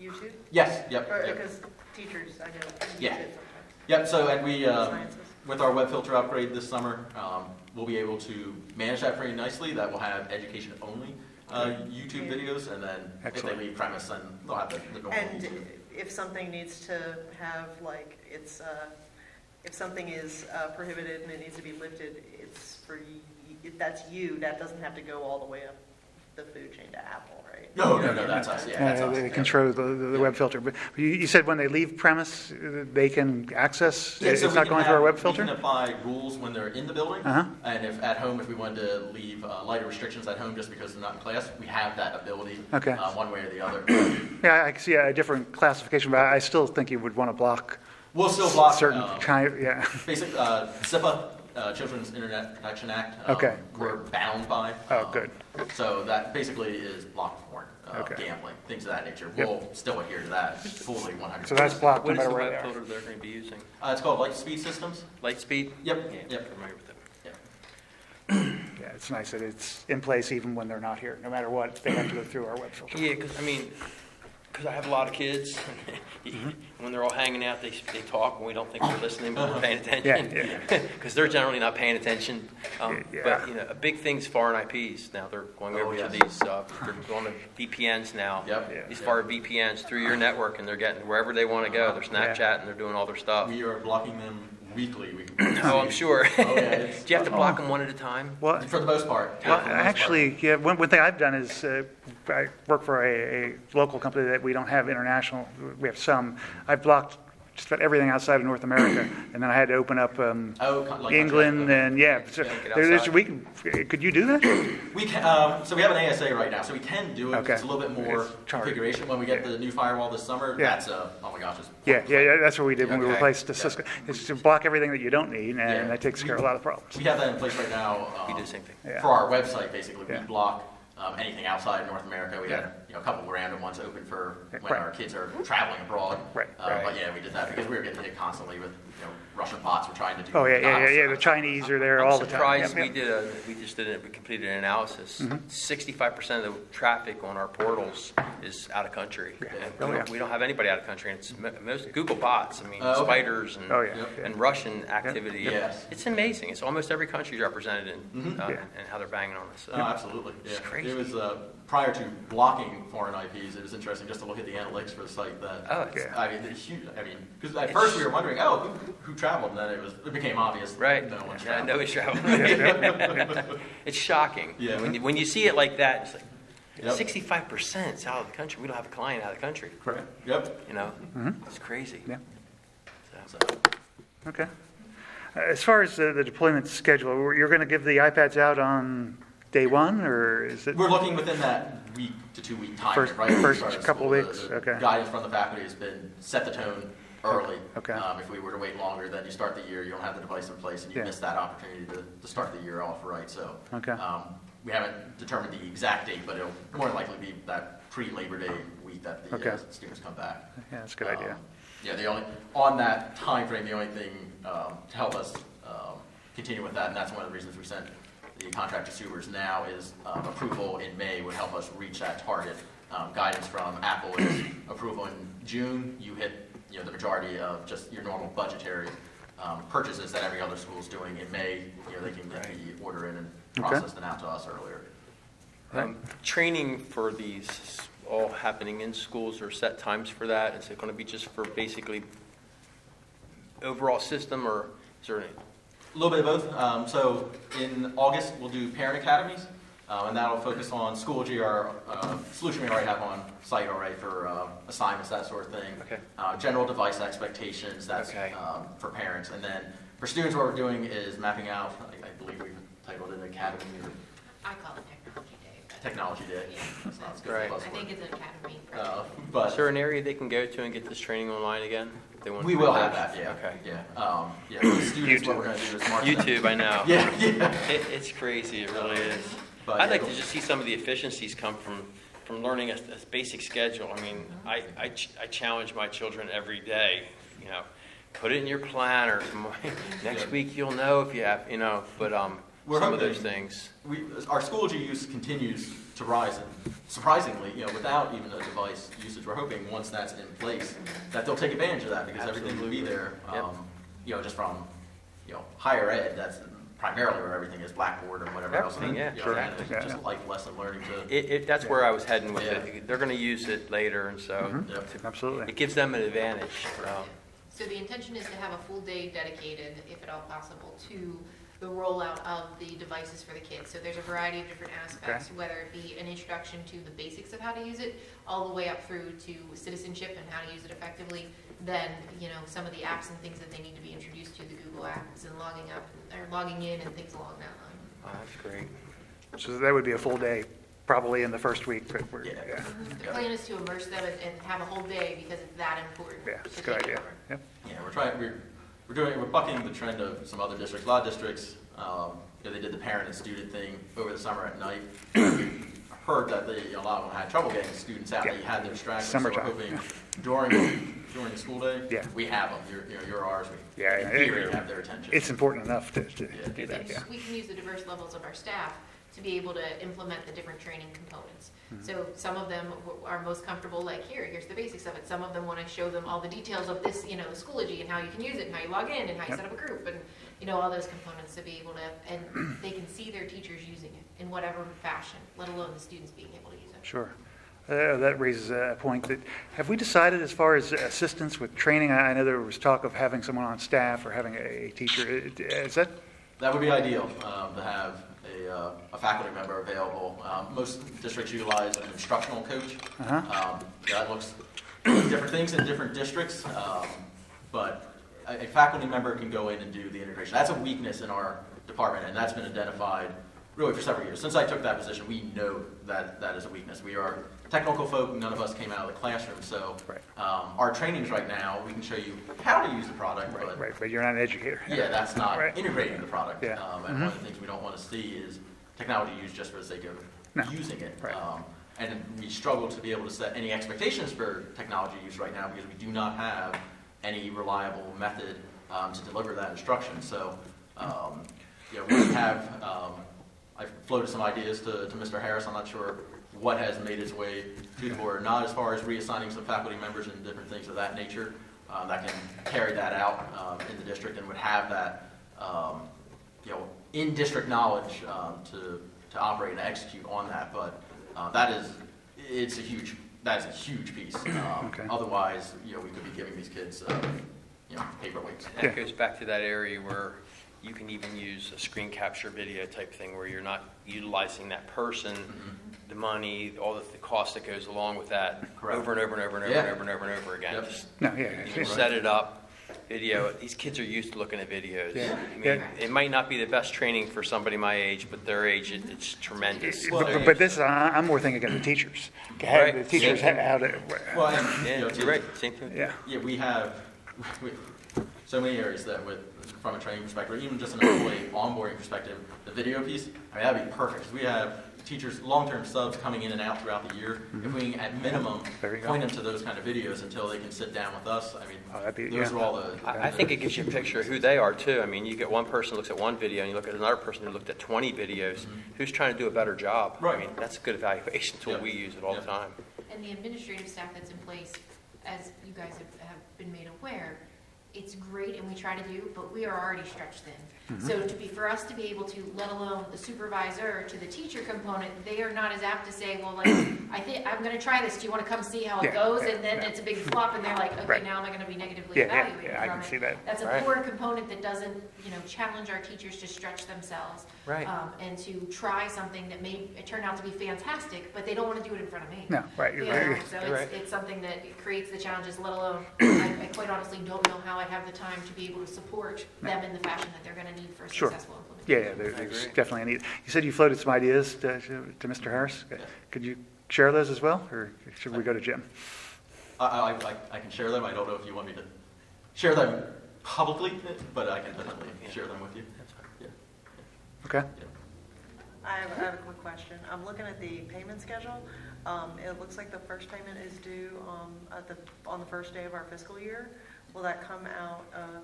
YouTube? Yes, yep, Or, yep. because teachers, I know, use Yeah. it sometimes. Yep, so, and we, uh, Sciences. with our web filter upgrade this summer, um, we'll be able to manage that pretty nicely. That will have education-only uh, YouTube Yeah. videos, and then if they Excellent. leave premise, then they'll have the the normal And YouTube. if something needs to have, like, it's, uh, if something is uh, prohibited and it needs to be lifted, it's for, y- y- that's you, that doesn't have to go all the way up the food chain to Apple, right? No, no, no, that's us, yeah, that's Uh, us. They yeah. control the, the web filter, but you, you said when they leave premise, uh, they can access, Yeah, it's so we not can going through our have- web We filter? can apply rules when they're in the building, Uh-huh. and if at home, if we wanted to leave uh, lighter restrictions at home just because they're not in class, we have that ability, Okay. uh, one way or the other. Yeah, I can see a different classification, but I still think you would want to block We'll still block certain um, kind, yeah, Basic, uh, CIPA, uh, Children's Internet Protection Act. um, Okay, We're bound by. Oh, um, good. So that basically is block porn, uh, Okay. gambling, things of that nature. Yep. We'll still adhere to that fully 100%. so percent. that's blocked no What is matter the where they web are. filter they're going to be using? Uh, it's called Lightspeed Systems. Lightspeed? Yep, Yeah, yep. familiar with it. Yeah, it's nice that it's in place even when they're not here, no matter what, they have to go through our web filter. Yeah, because, I mean, because I have a lot of kids. Mm-hmm. When they're all hanging out, they, they talk, and we don't think we're listening, but we're paying Yeah, attention. Because they're generally not paying attention. Um, Yeah. But, you know, a big thing's foreign IPs. Now, they're going Oh, over to these, uh, they're going to VPNs now. Yep. Yeah. These foreign VPNs through your network, and they're getting wherever they want to go. They're Yeah. Snapchatting, they're doing all their stuff. We are blocking them weekly. We- Oh, I'm sure. Oh, yeah, Do you have to block them one at a time? Well, For the most part. Well, for the most part. actually, yeah, one, one thing I've done is, uh, I work for a, a local company that we don't have international, we have some. I've blocked just about everything outside of North America, and then I had to open up, um, Oh, like England contract, and, yeah. so Yeah, get there's- outside. we can, could you do that? We can, um, so we have an ASA right now, so we can do it. Okay. It's a little bit more configuration. When we get Yeah. the new firewall this summer, Yeah. that's a, oh my gosh. Yeah, yeah, yeah, that's what we did when we replaced the Yeah. Cisco. It's to block everything that you don't need, Yeah. and that takes care of a lot of problems. We have that in place right now. We um, do the same thing. Yeah. For our website, basically, we block um, anything outside of North America. We Yeah. had, you know, a couple random ones open for when right. our kids are traveling abroad. Right, Uh, right. But yeah, we did that because we were getting hit constantly with, you know, Russian bots were trying to do. Oh, yeah, yeah, yeah, yeah, the Chinese are there I'm all the time. surprised Yep, we yep. did a, we just did it, we completed an analysis. Mm-hmm. Sixty-five percent of the traffic on our portals is out of country. Yeah. And Oh, we yeah. don't- We don't have anybody out of country, and it's mo- most Google bots, I mean, Oh, okay. spiders and, Oh, yeah, Yep. yeah. and Russian activity. Yes. It's amazing. It's almost every country is represented in, Mhm. uh, Yeah. and how they're banging on us. So- Oh, absolutely. It's Yeah. crazy. It was, uh, prior to blocking foreign IPs, it was interesting just to look at the analytics for the site that. Oh, it's- Yeah. I mean, the huge, I mean, because at It's- first we were wondering, oh, who, who traveled? And then it was, it became obvious. Right. No one's Yeah, traveled. no one's traveling. Yeah, It's shocking. Yeah. When you, when you see it like that, it's like, Yep. sixty-five percent is out of the country. We don't have a client out of the country, Correct. Yep. you know? Mhm. It's crazy. Yeah. So- So, Okay. Uh, As far as the the deployment schedule, you're going to give the iPads out on day one, or is it? We're looking within that week to two week time, First- right? first couple. The- weeks, the okay. Guidance from the faculty has been set the tone early. Okay. Um, if we were to wait longer, then you start the year, you don't have the device in place, and you Yeah. miss that opportunity to, to start the year off right. So, Okay. um, we haven't determined the exact date, but it'll more than likely be that pre-Labor Day week that the Okay. uh, students come back. Yeah, that's a good idea. Um, Yeah, the only, on that time frame, the only thing um, to help us um, continue with that, and that's one of the reasons we sent the contract to Subers now, is um, approval in May would help us reach that target. Um, Guidance from Apple is approval in June, you hit, you know, the majority of just your normal budgetary um, purchases that every other school's doing in May, you know, they can get the order in and Okay. processed and out to us earlier. Um, Training for these all happening in schools or set times for that? Is it going to be just for basically overall system or is there any? A little bit of both. Um, so in August, we'll do parent academies, uh, and that'll focus on Schoology, our uh, solution we already have on site already for uh, assignments, that sort of thing. Okay. Uh, general device expectations, that's Okay. um, for parents. And then for students, what we're doing is mapping out, I, I believe we've titled it Academy or I call it Technology Day. Technology Day. Yeah, Sounds that's good. Right. I think it's an academy. Uh, Is But there an area they can go to and get this training online again? If they want we to will have that, yeah. Okay. Yeah, um, yeah, for the students, what we're gonna do is mark them. YouTube, I know. Yeah, yeah. It, it's crazy, it really is. But, I'd yeah, like to just see some of the efficiencies come from, from learning a, a basic schedule. I mean, I, I, ch- I challenge my children every day, you know, put it in your planner. Tomorrow- Next week you'll know if you have, you know, but, um, We're some of those things. We, our Schoology use continues to rise, and surprisingly, you know, without even a device usage, we're hoping once that's in place, that they'll take advantage of that, because everything will be there. Yep. um, You know, just from, you know, higher ed, that's primarily where everything is, Blackboard and whatever else. Everything, yeah, You know, sure. and it's Yeah, Just yeah. life lesson learning to, It, it, that's where I was heading with Yeah. it. They're gonna use it later and so Mhm. Yep. to- Absolutely. it gives them an advantage. Um, So the intention is to have a full day dedicated, if at all possible, to the rollout of the devices for the kids. So there's a variety of different aspects, whether it be an introduction to the basics of how to use it, all the way up through to citizenship and how to use it effectively. Then, you know, some of the apps and things that they need to be introduced to, the Google apps and logging up, or logging in and things along that line. oh, that's great. So that would be a full day, probably in the first week, but we're, Yeah. yeah, mm-hmm. The plan is to immerse them and- and have a whole day because it's that important yeah, to it's a take good it idea. over. Yep. yeah, we're trying, we're, we're doing, we're bucking the trend of some other districts. A lot of districts, um, you know, they did the parent and student thing over the summer at night. I heard that they, a lot of them had trouble getting students out, they had their stragglers, so we're hoping during, during the school day, Yeah. we have them, you're, you know, you're ours, we, Yeah, in yeah, theory, yeah. have their attention. It's important enough to, to Yeah. do that, yeah. we can use the diverse levels of our staff to be able to implement the different training components. So some of them w- are most comfortable, like, here, here's the basics of it. Some of them want to show them all the details of this, you know, the Schoology and how you can use it, and how you log in, and how you Yep. set up a group, and, you know, all those components to be able to, and they can see their teachers using it in whatever fashion, let alone the students being able to use it. Sure. Uh, That raises a point that, have we decided as far as assistance with training? I I know there was talk of having someone on staff or having a teacher. Is that, That would be ideal, um, to have a, uh, a faculty member available. Um, most districts utilize an instructional coach. Uh-huh. Um, that looks different things in different districts, um, but a, a faculty member can go in and do the integration. That's a weakness in our department, and that's been identified really for several years. Since I took that position, we know that that is a weakness. We are technical folk, none of us came out of the classroom, so Right. um, our trainings right now, we can show you how to use the product, but right, but you're not an educator. yeah, that's not Right. integrating the product. Yeah. Um, and one of the things we don't want to see is technology used just for the sake No. of using it. Right. Um, and we struggle to be able to set any expectations for technology use right now because we do not have any reliable method um, to deliver that instruction. So, um, you know, we have, um, I've floated some ideas to, to Mr. Harris. I'm not sure what has made its way to the board, not as far as reassigning some faculty members and different things of that nature uh, that can carry that out um, in the district and would have that, um, you know, in-district knowledge um, to, to operate and execute on that. But uh, that is, it's a huge, that is a huge piece. Um, Okay. Otherwise, you know, we could be giving these kids, uh, you know, paperweights. And that goes back to that area where you can even use a screen capture video type thing where you're not utilizing that person, the money, all the, the cost that goes along with that, Correct. over and over and over and over Yeah. and over and over and over again. Yep. Just No, yeah, You yeah, can set it up, video, these kids are used to looking at videos. Yeah. I mean, Yeah. it might not be the best training for somebody my age, but their age, it- it's tremendous. But but this, to. I- I'm more thinking of the teachers. Have Right. the teachers Yeah. how to, Well, and, you Yeah, know, you're right, same thing. yeah, Yeah, we have we, so many areas that with, from a training perspective, or even just an employee onboarding perspective, the video piece, I mean, that'd be perfect. 'cause we have teachers, long-term subs coming in and out throughout the year. If we can, at minimum. There you go. point them to those kind of videos until they can sit down with us, I Oh, be- mean, those yeah. are all the. I I think it gives you a picture of who they are too. I mean, you get one person who looks at one video and you look at another person who looked at 20 videos. Mm-hmm. Who's trying to do a better job? Right. I mean, that's a good evaluation tool. Yep. We use it all the time. And the administrative staff that's in place, as you guys have, have been made aware, it's great and we try to do, but we are already stretched thin. So to be, for us to be able to, let alone the supervisor to the teacher component, they are not as apt to say, well, like, I think, I'm gonna try this, do you wanna come see how Yeah, it goes? yeah, And then yeah. it's a big flop and they're like, okay, Right. now am I gonna be negatively Yeah, yeah, evaluated yeah, I from can it? see that. That's a Right. poor component that doesn't, you know, challenge our teachers to stretch themselves. Right. um, And to try something that may turn out to be fantastic, but they don't wanna do it in front of me. No, right, you're You right. so it's, it's something that creates the challenges, let alone, I, I quite honestly don't know how I'd have the time to be able to support them in the fashion that they're gonna need for a Sure. successful implementation. Yeah, yeah, there- there's agree. definitely a need. You said you floated some ideas to, to Mr. Harris. Could you share those as well, or should we go to Jim? I, I, I- I can share them. I don't know if you want me to share them publicly, but I can definitely share them with you. Yeah. Okay, I have, I have a quick question. I'm looking at the payment schedule. Um, it looks like the first payment is due, um, at the, on the first day of our fiscal year. Will that come out of,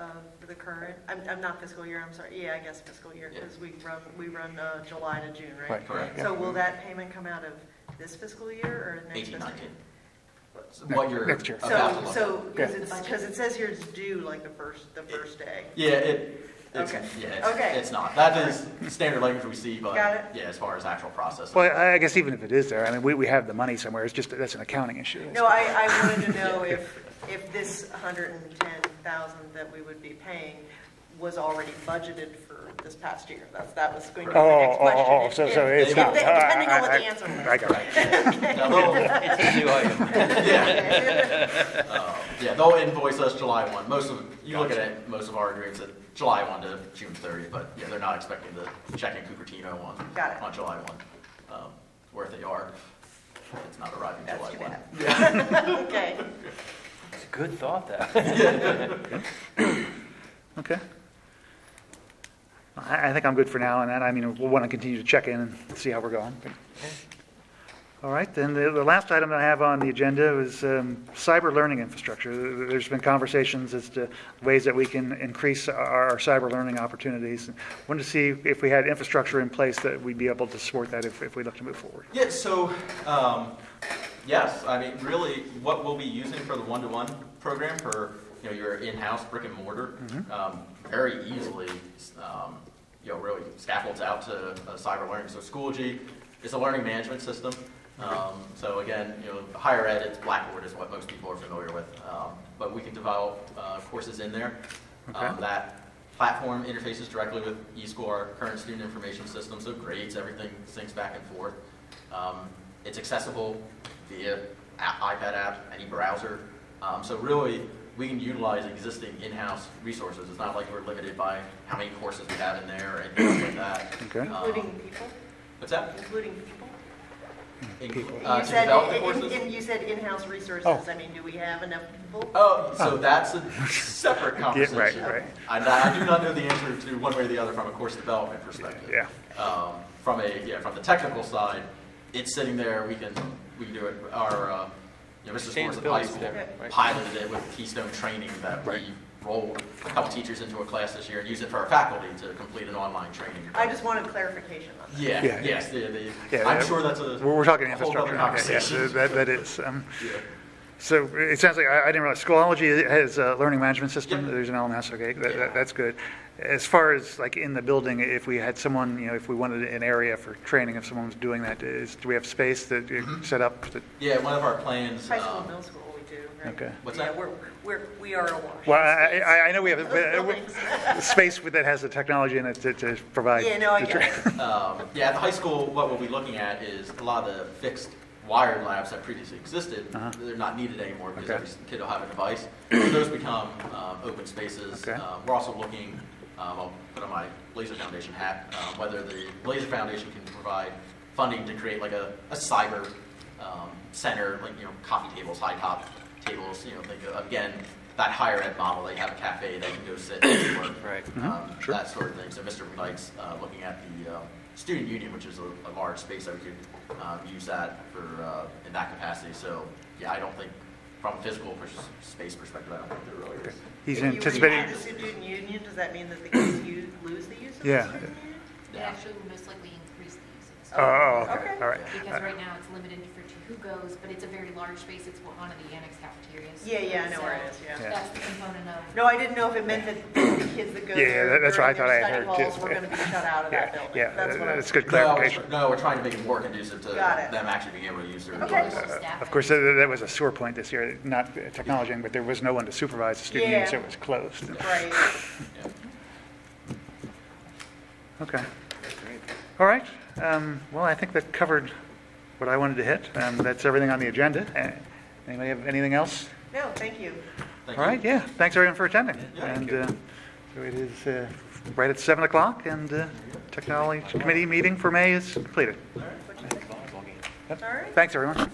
of the current, I'm, I'm not fiscal year, I'm sorry, yeah, I guess fiscal year, because we run, we run, uh, July to June, right? Right, correct, So will that payment come out of this fiscal year or next Eighteen, fiscal nineteen. year? So What you're Next year. about to So, look so, at. because it's, because it says here it's due like the first, the first day. Yeah, it, it's, Okay. yeah, it's, Okay. it's not. That is standard language we see, but Got it. yeah, as far as actual process. well, I I guess even if it is there, I mean, we, we have the money somewhere, it's just, that's an accounting issue. No, I, I wanted to know if, if this hundred and ten thousand that we would be paying was already budgeted for this past year. That's, that was going to be Oh, my next oh, question. oh, so, so If- it's if not. they- uh, Depending on what I- the answer was. I got it. Now, It's a new item. yeah, uh, yeah, they'll invoice us July one. Most of, you look at it, most of our agreements at July one to June thirtieth, but yeah, they're not expecting the check in Cupertino on, Got it. on July one. Um, Where if they are, it's not arriving That's July too one. bad. Okay. It's a good thought, that. Okay. I, I think I'm good for now, and then, I mean, we'll want to continue to check in and see how we're going. All right, then the, the last item I have on the agenda is um, cyber learning infrastructure. There's been conversations as to ways that we can increase our, our cyber learning opportunities. And wanted to see if we had infrastructure in place that we'd be able to support that if, if we look to move forward. Yeah, so, um, yes, I mean, really, what we'll be using for the one-to-one program for, you know, your in-house brick and mortar, um, very easily, um, you know, really scaffolds out to uh, cyber learning. So Schoology is a learning management system. Um, so again, you know, higher ed, it's Blackboard is what most people are familiar with. Um, but we can develop, uh, courses in there. Um, Okay. that platform interfaces directly with eSchool, our current student information system, so grades, everything syncs back and forth. Um, it's accessible via app, iPad app, any browser. Um, so really, we can utilize existing in-house resources. It's not like we're limited by how many courses we have in there or anything like that. Okay? Um, Including people, What's that? including people? In- People. uh, You said, develop the and- courses? you said in-house resources. Oh. I mean, do we have enough people? Oh, so that's a separate conversation. right, right. I, I do not know the answer to one way or the other from a course development perspective. Yeah. Um, from a, yeah, from the technical side, it's sitting there, we can, we can do it, our, uh, you know, Mr. Swartz at the high Sustainability's school there, right? piloted it with Keystone Training that we Right. rolled a couple teachers into a class this year and used it for our faculty to complete an online training. I just wanted clarification on that. Yeah, Yeah. yes, the, the, Yeah, I'm yeah. sure that's a. We're, we're talking a whole other infrastructure. Okay, yeah, conversation. that, that is. Um, Yeah. So it sounds like, I I didn't realize, Schoology has a learning management system, Yep. there's an LMS, okay, that- Yeah. that, that's good. As far as like in the building, if we had someone, you know, if we wanted an area for training, if someone was doing that, is, do we have space that you Mm-hmm. set up? that- Yeah, one of our plans. High school, um, middle school, we do, right? Okay. What's Yeah, that? we're, we're, we are awash. Well, I, I, I know we have Those a- a space that has the technology in it to, to provide. Yeah, no, I get tra- it. Um, yeah, at the high school, what we'll be looking at is a lot of the fixed wired labs that previously existed. Uh-huh. They're not needed anymore because Okay. every kid will have a device. So those become um, open spaces. Okay. Um, we're also looking, um, I'll put on my Blazer Foundation hat, um, whether the Blazer Foundation can provide funding to create like a, a cyber um, center, like, you know, coffee tables, high top tables, you know, think of, again, that higher ed model, they have a cafe, they can go sit and work. Right. Um, sure. That sort of thing. So Mr. McKnight's uh, looking at the student union, which is a, a large space that we could um, use that for uh, in that capacity. So yeah, I don't think from a physical pers- space perspective, I don't think there really is. He's If you anticipating, remove the student union, does that mean that the kids u- lose the use of the Yeah. student union? It Yeah. actually will most likely increase the use of the Oh, oh, okay, Okay. all right. Because right now it's limited for to who goes, but it's a very large space, it's one of the annex cafeterias. Yeah, yeah, I know where it is, So yeah. That's the component of. No, I didn't know if it meant that the kids that go Yeah, there that- that's what I during thought I study heard, too. halls were going to be shut out of that Yeah, building. yeah, That's what I that's was- good No, we're- clarification. No, we're trying to make it more conducive to Got it. them actually being able to use their Okay. facilities. Staff Of course, that that was a sore point this year, not technology, but there was no one to supervise the student union, so it was closed. Right. Yeah. Okay. All right, um, well, I think that covered what I wanted to hit. Um, That's everything on the agenda. Uh, Anybody have anything else? No, thank you. Thank All you. yeah, thanks everyone for attending. Yeah, And uh, so it is uh, right at 7 o'clock, and uh, Technology Committee meeting for May is completed. What'd you say? Yep. All right. Thanks, everyone.